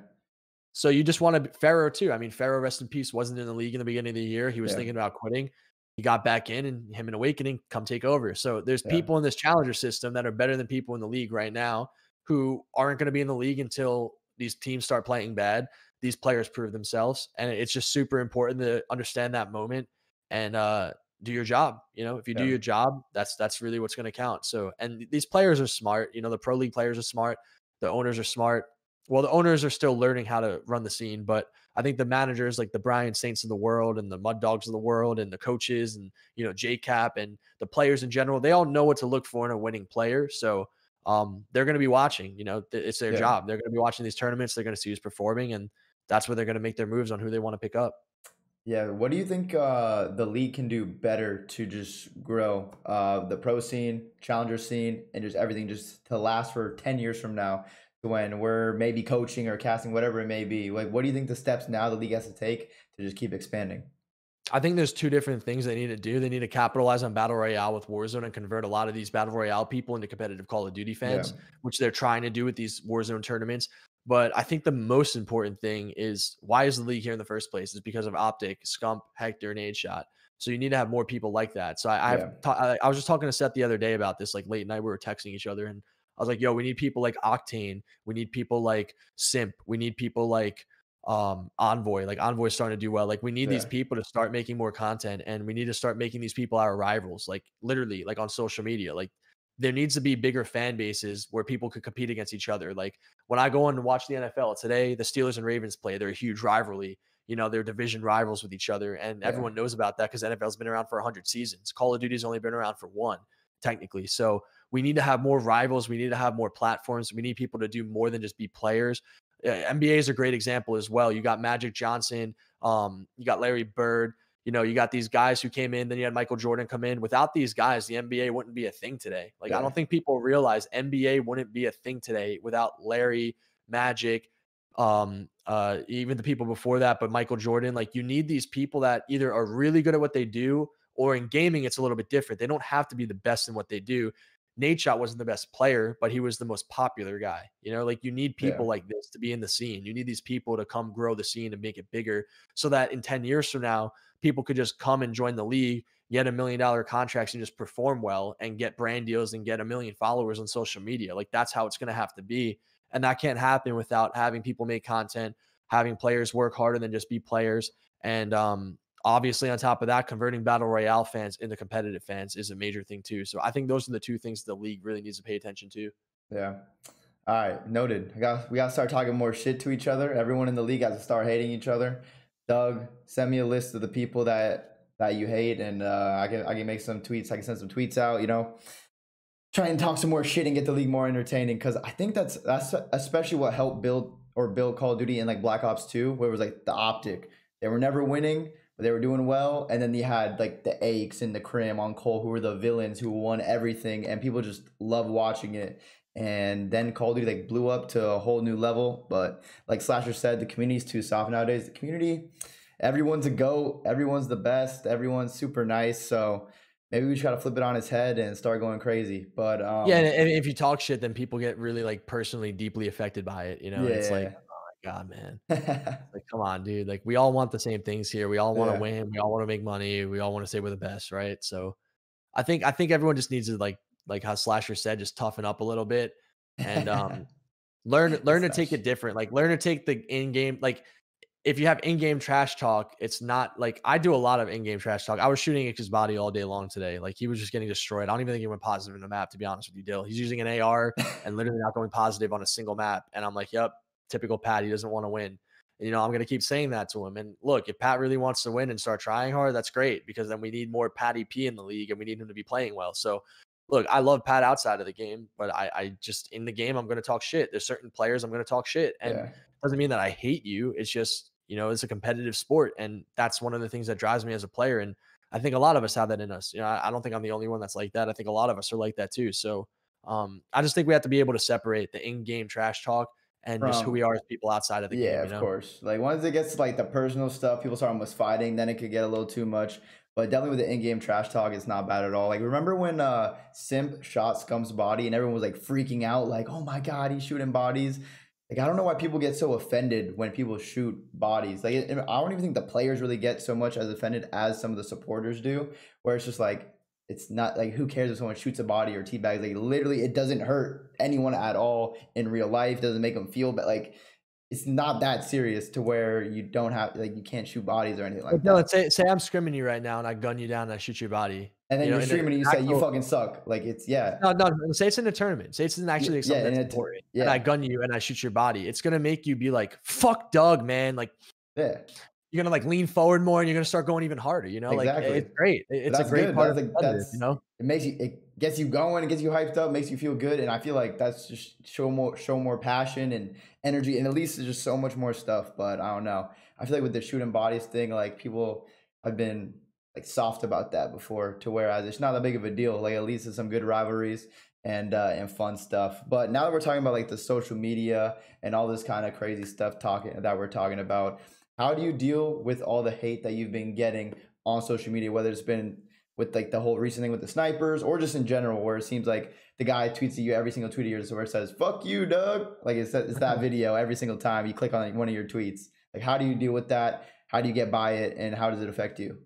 [SPEAKER 2] So you just want to Pharaoh too. I mean, Pharaoh, rest in peace, wasn't in the league in the beginning of the year. He was yeah. thinking about quitting. He got back in, and him and Awakening come take over. So there's yeah. people in this challenger system that are better than people in the league right now who aren't going to be in the league until these teams start playing bad. These players prove themselves, and it's just super important to understand that moment and uh, do your job. You know, if you yeah. do your job, that's that's really what's going to count. So, and these players are smart. You know, the pro league players are smart. The owners are smart. Well, the owners are still learning how to run the scene, but I think the managers like the Brian Saints of the world and the Mud Dogs of the world and the coaches and you know JKap and the players in general, they all know what to look for in a winning player. So um, they're going to be watching. You know, it's their yeah. job. They're going to be watching these tournaments. They're going to see who's performing, and that's where they're going to make their moves on who they want to pick up.
[SPEAKER 1] Yeah, what do you think uh, the league can do better to just grow uh, the pro scene, challenger scene, and just everything just to last for ten years from now, when we're maybe coaching or casting, whatever it may be? Like, what do you think the steps now the league has to take to just keep expanding?
[SPEAKER 2] I think there's two different things they need to do. They need to capitalize on battle royale with Warzone and convert a lot of these battle royale people into competitive Call of Duty fans, yeah. which they're trying to do with these Warzone tournaments. But I think the most important thing is why is the league here in the first place? Is because of Optic, Scump, Hector, and Nadeshot. So you need to have more people like that. So I, yeah. ta- I, I was just talking to Seth the other day about this, like late night. We were texting each other, and I was like, "Yo, we need people like Octane. We need people like Simp. We need people like." um envoy like envoy starting to do well like we need yeah. these people to start making more content and we need to start making these people our rivals like literally like on social media like there needs to be bigger fan bases where people could compete against each other. Like when i go on and watch the nfl today the steelers and ravens play they're a huge rivalry. You know they're division rivals with each other and yeah. everyone knows about that because nfl's been around for 100 seasons. Call of duty's only been around for one technically. So we need to have more rivals we need to have more platforms we need people to do more than just be players. NBA is a great example as well. You got Magic Johnson, um, you got Larry Bird, you know, you got these guys who came in, then you had Michael Jordan come in. Without these guys, the NBA wouldn't be a thing today. Like, yeah. I don't think people realize NBA wouldn't be a thing today without Larry, Magic, um, uh, even the people before that, but Michael Jordan. Like, you need these people that either are really good at what they do, or in gaming, it's a little bit different. They don't have to be the best in what they do Nadeshot wasn't the best player, but he was the most popular guy. You know, like you need people
[SPEAKER 1] Yeah.
[SPEAKER 2] like this to be in the scene. You need these people to come grow the scene and make it bigger so that in 10 years from now, people could just come and join the league, get a million dollar contracts and just perform well and get brand deals and get a million followers on social media. Like that's how it's going to have to be. And that can't happen without having people make content, having players work harder than just be players. And um, obviously, on top of that, converting battle royale fans into competitive fans is a major thing too. So I think those are the two things the league really needs to pay attention to.
[SPEAKER 1] Yeah. All right, noted. I got we got to start talking more shit to each other. Everyone in the league has to start hating each other. Doug, send me a list of the people that that you hate, and uh, I can I can make some tweets. I can send some tweets out. You know, try and talk some more shit and get the league more entertaining. Because I think that's that's especially what helped build or build Call of Duty in like Black Ops Two, where it was like the optic. They were never winning, they were doing well. And then you had like the Aches and the Crim on Cole, who were the villains who won everything, and people just love watching it. And then Call of Duty like blew up to a whole new level. But like Slasher said, the community's too soft nowadays. The community, everyone's a goat, everyone's the best, everyone's super nice. So maybe we just gotta flip it on his head and start going crazy. But um,
[SPEAKER 2] yeah, and, and if you talk shit, then people get really like personally deeply affected by it. You know, and it's like,
[SPEAKER 1] Yeah.
[SPEAKER 2] God, man. Like, come on, dude. Like, we all want the same things here. We all want to
[SPEAKER 1] Yeah.
[SPEAKER 2] win. We all want to make money. We all want to say we're the best, right? So, I think I think everyone just needs to like like how Slasher said, just toughen up a little bit and um learn learn to take it different. Like, learn to take the in game like. If you have in-game trash talk, it's not like I do a lot of in-game trash talk. I was shooting at his body all day long today. Like he was just getting destroyed. I don't even think he went positive in the map, to be honest with you, Dill. He's using an AR and literally not going positive on a single map. And I'm like, yep, typical Pat. He doesn't want to win. And, you know, I'm going to keep saying that to him. And look, if Pat really wants to win and start trying hard, that's great because then we need more Patty P in the league and we need him to be playing well. So, look, I love Pat outside of the game, but I, I just in the game, I'm going to talk shit. There's certain players I'm going to talk shit. And
[SPEAKER 1] yeah.
[SPEAKER 2] doesn't mean that I hate you. It's just, you know, it's a competitive sport. And that's one of the things that drives me as a player. And I think a lot of us have that in us. You know, I, I don't think I'm the only one that's like that. I think a lot of us are like that too. So um, I just think we have to be able to separate the in-game trash talk and just who we are as people outside of the
[SPEAKER 1] yeah,
[SPEAKER 2] game. You
[SPEAKER 1] of
[SPEAKER 2] know?
[SPEAKER 1] course. Like once it gets to, like the personal stuff, people start almost fighting, then it could get a little too much. But definitely with the in-game trash talk, it's not bad at all. Like remember when uh Simp shot Scump's body and everyone was like freaking out, like, oh my god, he's shooting bodies. Like I don't know why people get so offended when people shoot bodies. Like I don't even think the players really get so much as offended as some of the supporters do. Where it's just like it's not like who cares if someone shoots a body or teabags. Like literally, it doesn't hurt anyone at all in real life. Doesn't make them feel but Like it's not that serious to where you don't have like you can't shoot bodies or anything like
[SPEAKER 2] But
[SPEAKER 1] that.
[SPEAKER 2] no, say say I'm scrimming you right now and I gun you down and I shoot your body.
[SPEAKER 1] And then
[SPEAKER 2] you
[SPEAKER 1] you're
[SPEAKER 2] in a-
[SPEAKER 1] streaming and you say you fucking suck. Like it's yeah.
[SPEAKER 2] No, no, no, say it's in a tournament. Say it's in actually
[SPEAKER 1] yeah,
[SPEAKER 2] something
[SPEAKER 1] in
[SPEAKER 2] that's important.
[SPEAKER 1] yeah.
[SPEAKER 2] And I gun you and I shoot your body. It's gonna make you be like, fuck Doug, man. Like
[SPEAKER 1] Yeah.
[SPEAKER 2] You're gonna like lean forward more and you're gonna start going even harder. You know, like it's great. It- It's a great
[SPEAKER 1] good.
[SPEAKER 2] part
[SPEAKER 1] That's
[SPEAKER 2] of
[SPEAKER 1] like-
[SPEAKER 2] competitive,
[SPEAKER 1] that's-
[SPEAKER 2] you know.
[SPEAKER 1] It makes you it gets you going, it gets you hyped up, makes you feel good. And I feel like that's just show more show more passion and energy. And at least there's just so much more stuff. But I don't know. I feel like with the shooting bodies thing, like people have been like soft about that before to whereas it's not that big of a deal. Like at least it's some good rivalries and uh and fun stuff. But now that we're talking about like the social media and all this kind of crazy stuff talking that we're talking about, how do you deal with all the hate that you've been getting on social media, whether it's been with like the whole recent thing with the snipers or just in general, where it seems like the guy tweets at you every single tweet of yours where it says, fuck you, Doug. Like it's that, it's that video every single time you click on one of your tweets. Like, how do you deal with that? How do you get by it? And how does it affect you?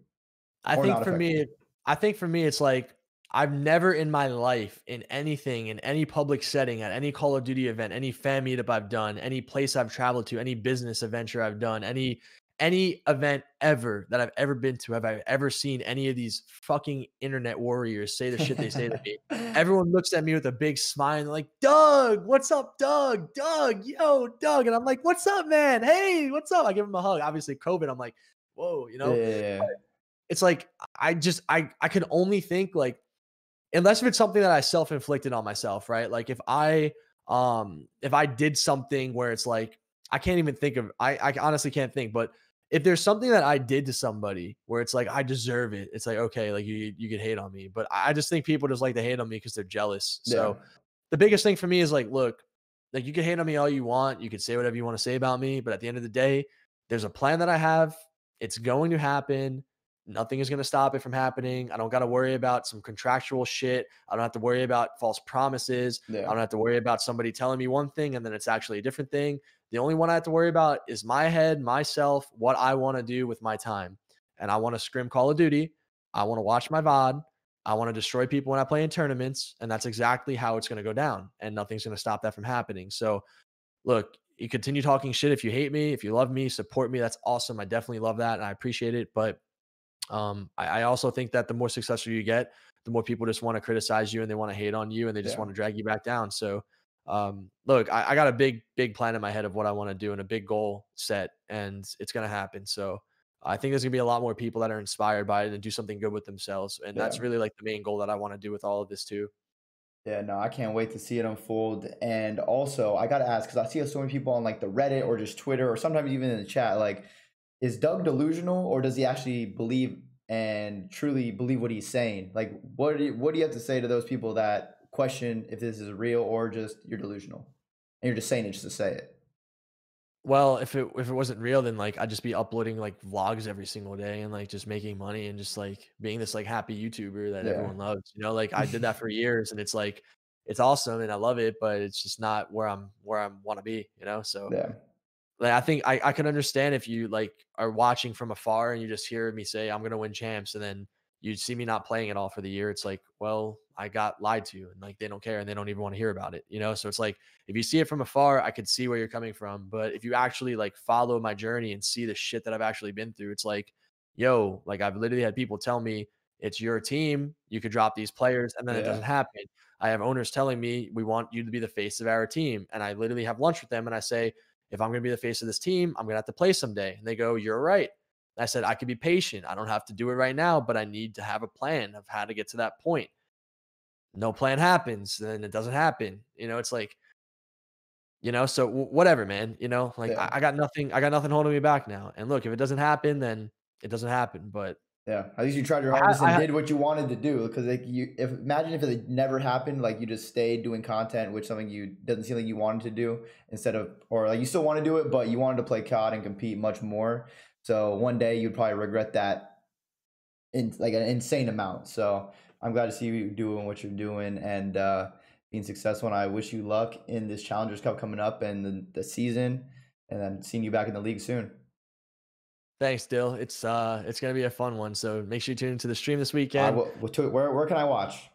[SPEAKER 2] I
[SPEAKER 1] or
[SPEAKER 2] think for me, it- I think for me, it's like I've never in my life, in anything, in any public setting, at any Call of Duty event, any fan meetup I've done, any place I've traveled to, any business adventure I've done, any any event ever that I've ever been to, have I ever seen any of these fucking internet warriors say the shit they say to me? Everyone looks at me with a big smile and like, Doug, what's up, Doug? Doug, yo, Doug. And I'm like, what's up, man? Hey, what's up? I give him a hug. Obviously, COVID. I'm like, whoa, you know?
[SPEAKER 1] yeah.
[SPEAKER 2] it's like I just I I can only think like unless if it's something that I self-inflicted on myself, right? Like if I um if I did something where it's like I can't even think of I I honestly can't think, but if there's something that I did to somebody where it's like I deserve it, it's like okay, like you you could hate on me, but I I just think people just like to hate on me because they're jealous. So the biggest thing for me is like, look, like you can hate on me all you want, you can say whatever you want to say about me, but at the end of the day, there's a plan that I have. It's going to happen. Nothing is going to stop it from happening. I don't got to worry about some contractual shit. I don't have to worry about false promises. Yeah. I don't have to worry about somebody telling me one thing and then it's actually a different thing. The only one I have to worry about is my head, myself, what I want to do with my time. And I want to scrim Call of Duty. I want to watch my VOD. I want to destroy people when I play in tournaments. And that's exactly how it's going to go down. And nothing's going to stop that from happening. So, look, you continue talking shit if you hate me. If you love me, support me. That's awesome. I definitely love that. And I appreciate it. But um, I, I, also think that the more successful you get, the more people just want to criticize you and they want to hate on you and they just yeah. want to drag you back down. So, um, look, I, I, got a big, big plan in my head of what I want to do and a big goal set, and it's going to happen. So, I think there's going to be a lot more people that are inspired by it and do something good with themselves. And yeah. that's really like the main goal that I want to do with all of this, too.
[SPEAKER 1] Yeah, no, I can't wait to see it unfold. And also, I got to ask because I see so many people on like the Reddit or just Twitter or sometimes even in the chat, like, is Doug delusional or does he actually believe and truly believe what he's saying? Like, what do you, what do you have to say to those people that question if this is real or just you're delusional and you're just saying it just to say it?
[SPEAKER 2] Well, if it if it wasn't real, then like I'd just be uploading like vlogs every single day and like just making money and just like being this like happy YouTuber that yeah. everyone loves. You know, like I did that for years and it's like it's awesome and I love it, but it's just not where I'm where I want to be. You know, so
[SPEAKER 1] yeah.
[SPEAKER 2] Like I think I, I can understand if you like are watching from afar and you just hear me say I'm gonna win champs and then you see me not playing at all for the year. It's like, well, I got lied to and like they don't care and they don't even want to hear about it, you know? So it's like if you see it from afar, I could see where you're coming from. But if you actually like follow my journey and see the shit that I've actually been through, it's like, yo, like I've literally had people tell me it's your team, you could drop these players, and then yeah. it doesn't happen. I have owners telling me we want you to be the face of our team. And I literally have lunch with them and I say, if I'm going to be the face of this team, I'm going to have to play someday. And they go, You're right. I said, I could be patient. I don't have to do it right now, but I need to have a plan of how to get to that point. No plan happens, then it doesn't happen. You know, it's like, you know, so whatever, man. You know, like yeah. I, I got nothing, I got nothing holding me back now. And look, if it doesn't happen, then it doesn't happen. But
[SPEAKER 1] yeah, at least you tried your hardest I, and I, did what you wanted to do. Because like you, if imagine if it never happened, like you just stayed doing content, which something you doesn't seem like you wanted to do, instead of or like you still want to do it, but you wanted to play COD and compete much more. So one day you'd probably regret that in like an insane amount. So I'm glad to see you doing what you're doing and uh, being successful. And I wish you luck in this Challengers Cup coming up and the, the season, and then seeing you back in the league soon.
[SPEAKER 2] Thanks, Dill. It's uh, it's gonna be a fun one. So make sure you tune into the stream this weekend. Uh,
[SPEAKER 1] where where can I watch?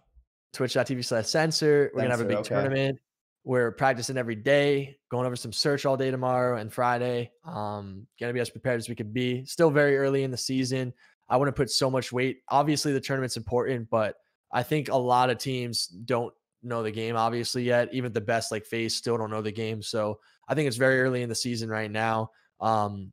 [SPEAKER 2] Twitch.tv slash censor. We're gonna have a big okay. tournament. We're practicing every day, going over some search all day tomorrow and Friday. Um, gonna be as prepared as we could be. Still very early in the season. I want to put so much weight. Obviously, the tournament's important, but I think a lot of teams don't know the game obviously yet. Even the best like FaZe still don't know the game. So I think it's very early in the season right now. Um,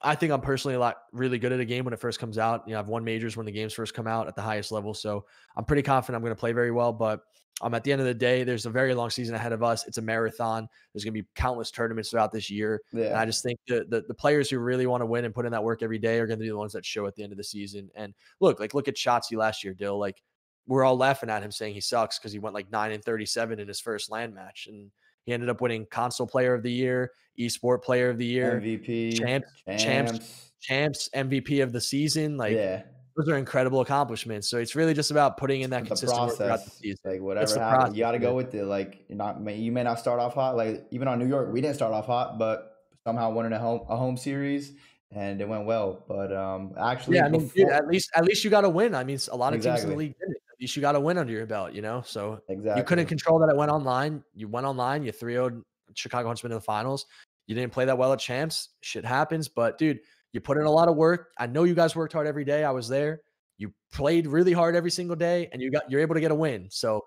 [SPEAKER 2] I think I'm personally a lot really good at a game when it first comes out. You know, I've won majors when the games first come out at the highest level. So I'm pretty confident I'm going to play very well. But um, at the end of the day, there's a very long season ahead of us. It's a marathon. There's going to be countless tournaments throughout this year. Yeah. And I just think the, the, the players who really want to win and put in that work every day are going to be the ones that show at the end of the season. And look, like look at Shotzzy last year, Dill. Like we're all laughing at him saying he sucks because he went like nine and 37 in his first LAN match. And he ended up winning console player of the year, esport player of the year,
[SPEAKER 1] MVP,
[SPEAKER 2] champs, champs, champs, MVP of the season. Like, yeah. those are incredible accomplishments. So it's really just about putting in that consistent
[SPEAKER 1] process. work the season. Like whatever happens, you got to go with it. Like you're not, you may not start off hot. Like even on New York, we didn't start off hot, but somehow won in a home a home series and it went well. But um, actually,
[SPEAKER 2] yeah, I mean, before, dude, at least at least you got to win. I mean, a lot of exactly. teams in the league did it least you got a win under your belt, you know? So exactly. you couldn't control that it went online. You went online, you 3 0 Chicago Huntsmen in the finals. You didn't play that well at champs. Shit happens. But dude, you put in a lot of work. I know you guys worked hard every day. I was there. You played really hard every single day and you got you're able to get a win. So,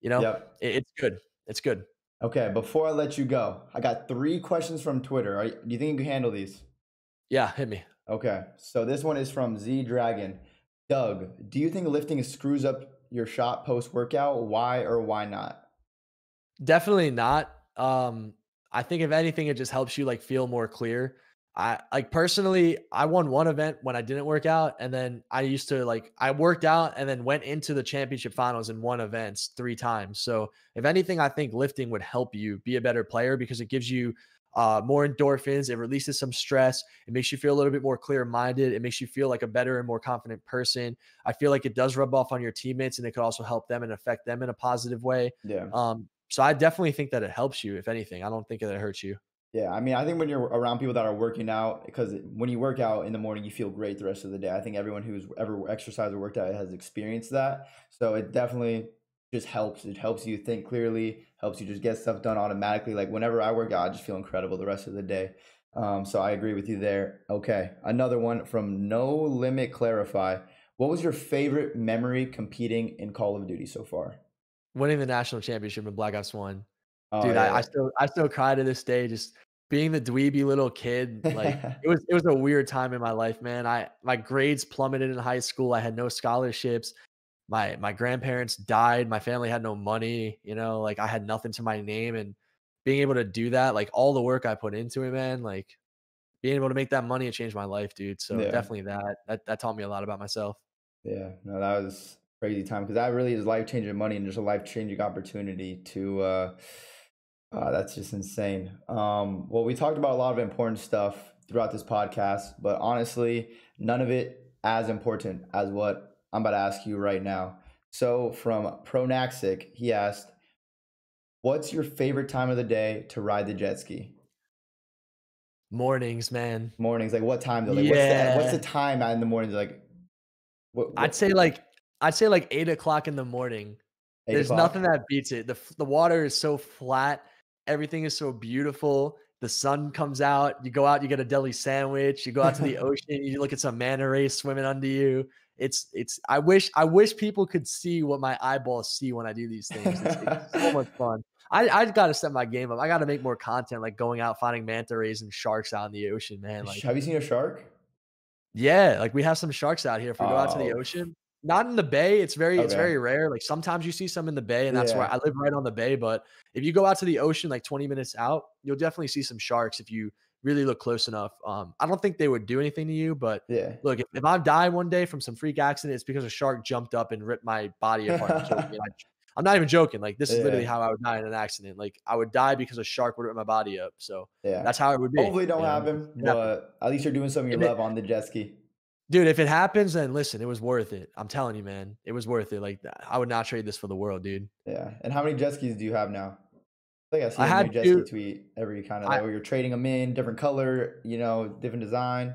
[SPEAKER 2] you know, yep. it, it's good. It's good.
[SPEAKER 1] Okay, before I let you go, I got three questions from Twitter. Are, do you think you can handle these?
[SPEAKER 2] Yeah, hit me.
[SPEAKER 1] Okay, so this one is from Z Dragon. Doug, do you think lifting screws up your shot post workout? Why or why not?
[SPEAKER 2] Definitely not. Um, I think if anything, it just helps you like feel more clear. I like personally, I won one event when I didn't work out, and then I used to like I worked out and then went into the championship finals in one events three times. So if anything, I think lifting would help you be a better player because it gives you uh, more endorphins. It releases some stress. It makes you feel a little bit more clear minded. It makes you feel like a better and more confident person. I feel like it does rub off on your teammates and it could also help them and affect them in a positive way.
[SPEAKER 1] Yeah.
[SPEAKER 2] Um, so I definitely think that it helps you, if anything. I don't think that it hurts you.
[SPEAKER 1] Yeah, I mean, I think when you're around people that are working out, because when you work out in the morning, you feel great the rest of the day. I think everyone who's ever exercised or worked out has experienced that. So it definitely just helps. It helps you think clearly, helps you just get stuff done automatically. Like whenever I work out, I just feel incredible the rest of the day. Um, so I agree with you there. Okay, another one from No Limit Clarify. What was your favorite memory competing in Call of Duty so far?
[SPEAKER 2] Winning the national championship in Black Ops One.
[SPEAKER 1] Oh,
[SPEAKER 2] Dude,
[SPEAKER 1] yeah.
[SPEAKER 2] I, I still I still cry to this day just being the dweeby little kid. Like it was it was a weird time in my life, man. I my grades plummeted in high school. I had no scholarships. My my grandparents died. My family had no money, you know, like I had nothing to my name and being able to do that, like all the work I put into it, man, like being able to make that money, it changed my life, dude. So
[SPEAKER 1] yeah.
[SPEAKER 2] definitely that that that taught me a lot about myself.
[SPEAKER 1] Yeah, no, that was crazy time because that really is life changing money and just a life changing opportunity to. uh uh, that's just insane. Um, well, we talked about a lot of important stuff throughout this podcast, but honestly, none of it as important as what I'm about to ask you right now. So, from Pronaxic, he asked, "What's your favorite time of the day to ride the jet ski?"
[SPEAKER 2] Mornings, man.
[SPEAKER 1] Mornings, like what time? Though? Like,
[SPEAKER 2] yeah.
[SPEAKER 1] what's the, what's the time in the mornings? Like,
[SPEAKER 2] what, what? I'd say like I'd say like eight o'clock in the morning. There's nothing that beats it. the The water is so flat Everything is so beautiful. The sun comes out. You go out, you get a deli sandwich. You go out to the ocean. You look at some manta rays swimming under you. It's it's. I wish I wish people could see what my eyeballs see when I do these things. It's, it's so much fun. I I got to set my game up. I got to make more content, like going out finding manta rays and sharks out in the ocean, man. Like,
[SPEAKER 1] have you seen a shark?
[SPEAKER 2] Yeah, like we have some sharks out here. If we go out to the oh. ocean, not in the bay. It's very okay. it's very rare. Like sometimes you see some in the bay, and that's yeah. where I live right on the bay. But if you go out to the ocean like 20 minutes out, you'll definitely see some sharks if you really look close enough. Um, I don't think they would do anything to you, but
[SPEAKER 1] yeah.
[SPEAKER 2] look, if, if I die one day from some freak accident, it's because a shark jumped up and ripped my body apart. I'm not even joking. Like this is yeah. literally how I would die in an accident. Like I would die because a shark would rip my body up. So
[SPEAKER 1] yeah,
[SPEAKER 2] that's how it would be.
[SPEAKER 1] Hopefully, don't happen. But at least you're doing something you love on the jet ski.
[SPEAKER 2] Dude, if it happens, then listen, it was worth it. I'm telling you, man, it was worth it. Like I would not trade this for the world, dude.
[SPEAKER 1] Yeah. And how many jet skis do you have now? I think I see I had ski tweet every kind of like where you're trading them in, different color, you know, different design.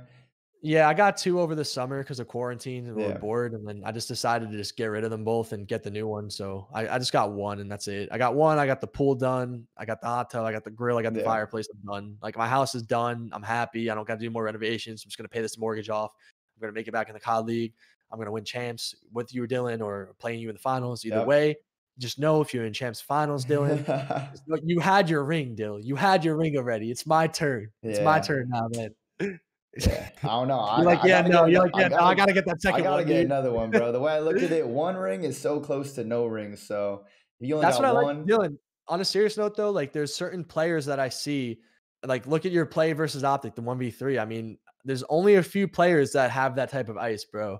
[SPEAKER 2] Yeah, I got two over the summer because of quarantine and we yeah. were bored, and then I just decided to just get rid of them both and get the new one. So I, I just got one, and that's it. I got one. I got the pool done. I got the hot tub. I got the grill. I got the yeah. fireplace. I'm done. Like my house is done. I'm happy. I don't got to do more renovations. I'm just gonna pay this mortgage off. I'm going to make it back in the COD League. I'm going to win champs with you, Dylan, or playing you in the finals. Either yep. way, just know if you're in champs finals, Dylan, you had your ring, Dylan. You had your ring already. It's my turn. It's yeah. my turn now, man.
[SPEAKER 1] yeah. I don't know.
[SPEAKER 2] You're like, yeah, no. You're like, yeah, I gotta, no, I gotta get that second
[SPEAKER 1] I gotta
[SPEAKER 2] one,
[SPEAKER 1] get
[SPEAKER 2] dude.
[SPEAKER 1] another one, bro. The way I look at it, one ring is so close to no rings. So you only
[SPEAKER 2] That's
[SPEAKER 1] got
[SPEAKER 2] what
[SPEAKER 1] one,
[SPEAKER 2] I like, Dylan. On a serious note, though, like there's certain players that I see, like look at your play versus OpTic, the one v three. I mean, there's only a few players that have that type of ice, bro.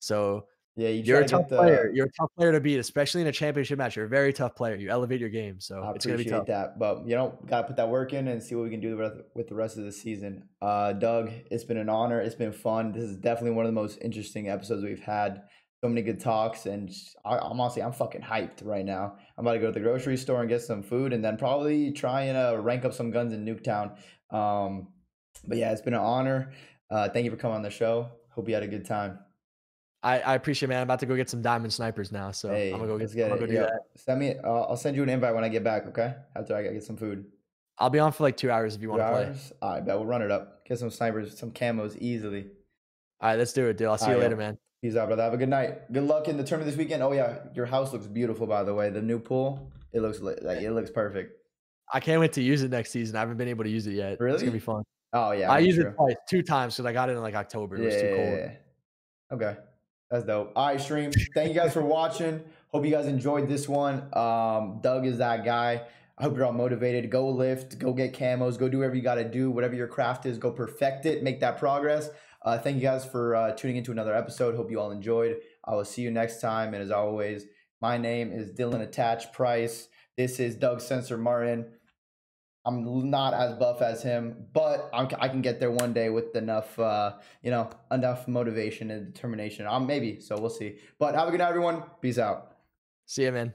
[SPEAKER 2] So
[SPEAKER 1] yeah,
[SPEAKER 2] you are a tough player. You're a tough player to beat, especially in a championship match. You're a very tough player. You elevate your game, so
[SPEAKER 1] I
[SPEAKER 2] it's gonna be tough.
[SPEAKER 1] that. But you know, gotta put that work in and see what we can do with the rest of the season. Uh, Doug, it's been an honor. It's been fun. This is definitely one of the most interesting episodes we've had. So many good talks, and I, I'm honestly I'm fucking hyped right now. I'm about to go to the grocery store and get some food, and then probably try and uh, rank up some guns in Nuketown. Um, but yeah, it's been an honor. Uh, thank you for coming on the show. Hope you had a good time.
[SPEAKER 2] I, I appreciate, it, man. I'm about to go get some diamond snipers now, so hey, I'm gonna go get, get I'm gonna go do that.
[SPEAKER 1] Send me. Uh, I'll send you an invite when I get back. Okay, after I get some food.
[SPEAKER 2] I'll be on for like two hours if you want to play.
[SPEAKER 1] All right, bet we'll run it up. Get some snipers, some camos easily.
[SPEAKER 2] All right, let's do it, dude. I'll see All you right, later, man.
[SPEAKER 1] Peace out, brother. Have a good night. Good luck in the tournament this weekend. Oh yeah, your house looks beautiful, by the way. The new pool, it looks like it looks perfect.
[SPEAKER 2] I can't wait to use it next season. I haven't been able to use it yet.
[SPEAKER 1] Really?
[SPEAKER 2] It's gonna be fun.
[SPEAKER 1] Oh yeah,
[SPEAKER 2] I used it twice, two times because I got it in like October. It was too cold.
[SPEAKER 1] Yeah. Okay, that's dope. All right, stream. Thank you guys for watching. Hope you guys enjoyed this one. Um, Doug is that guy. I hope you're all motivated. Go lift, go get camos, go do whatever you got to do. Whatever your craft is, go perfect it, make that progress. Uh, thank you guys for uh, tuning into another episode. Hope you all enjoyed. I will see you next time. And as always, my name is Dylan Attach Price. This is Doug Censor Martin. I'm not as buff as him, but I'm, I can get there one day with enough, uh, you know, enough motivation and determination. Um, maybe. So we'll see. But have a good night, everyone. Peace out.
[SPEAKER 2] See you, man.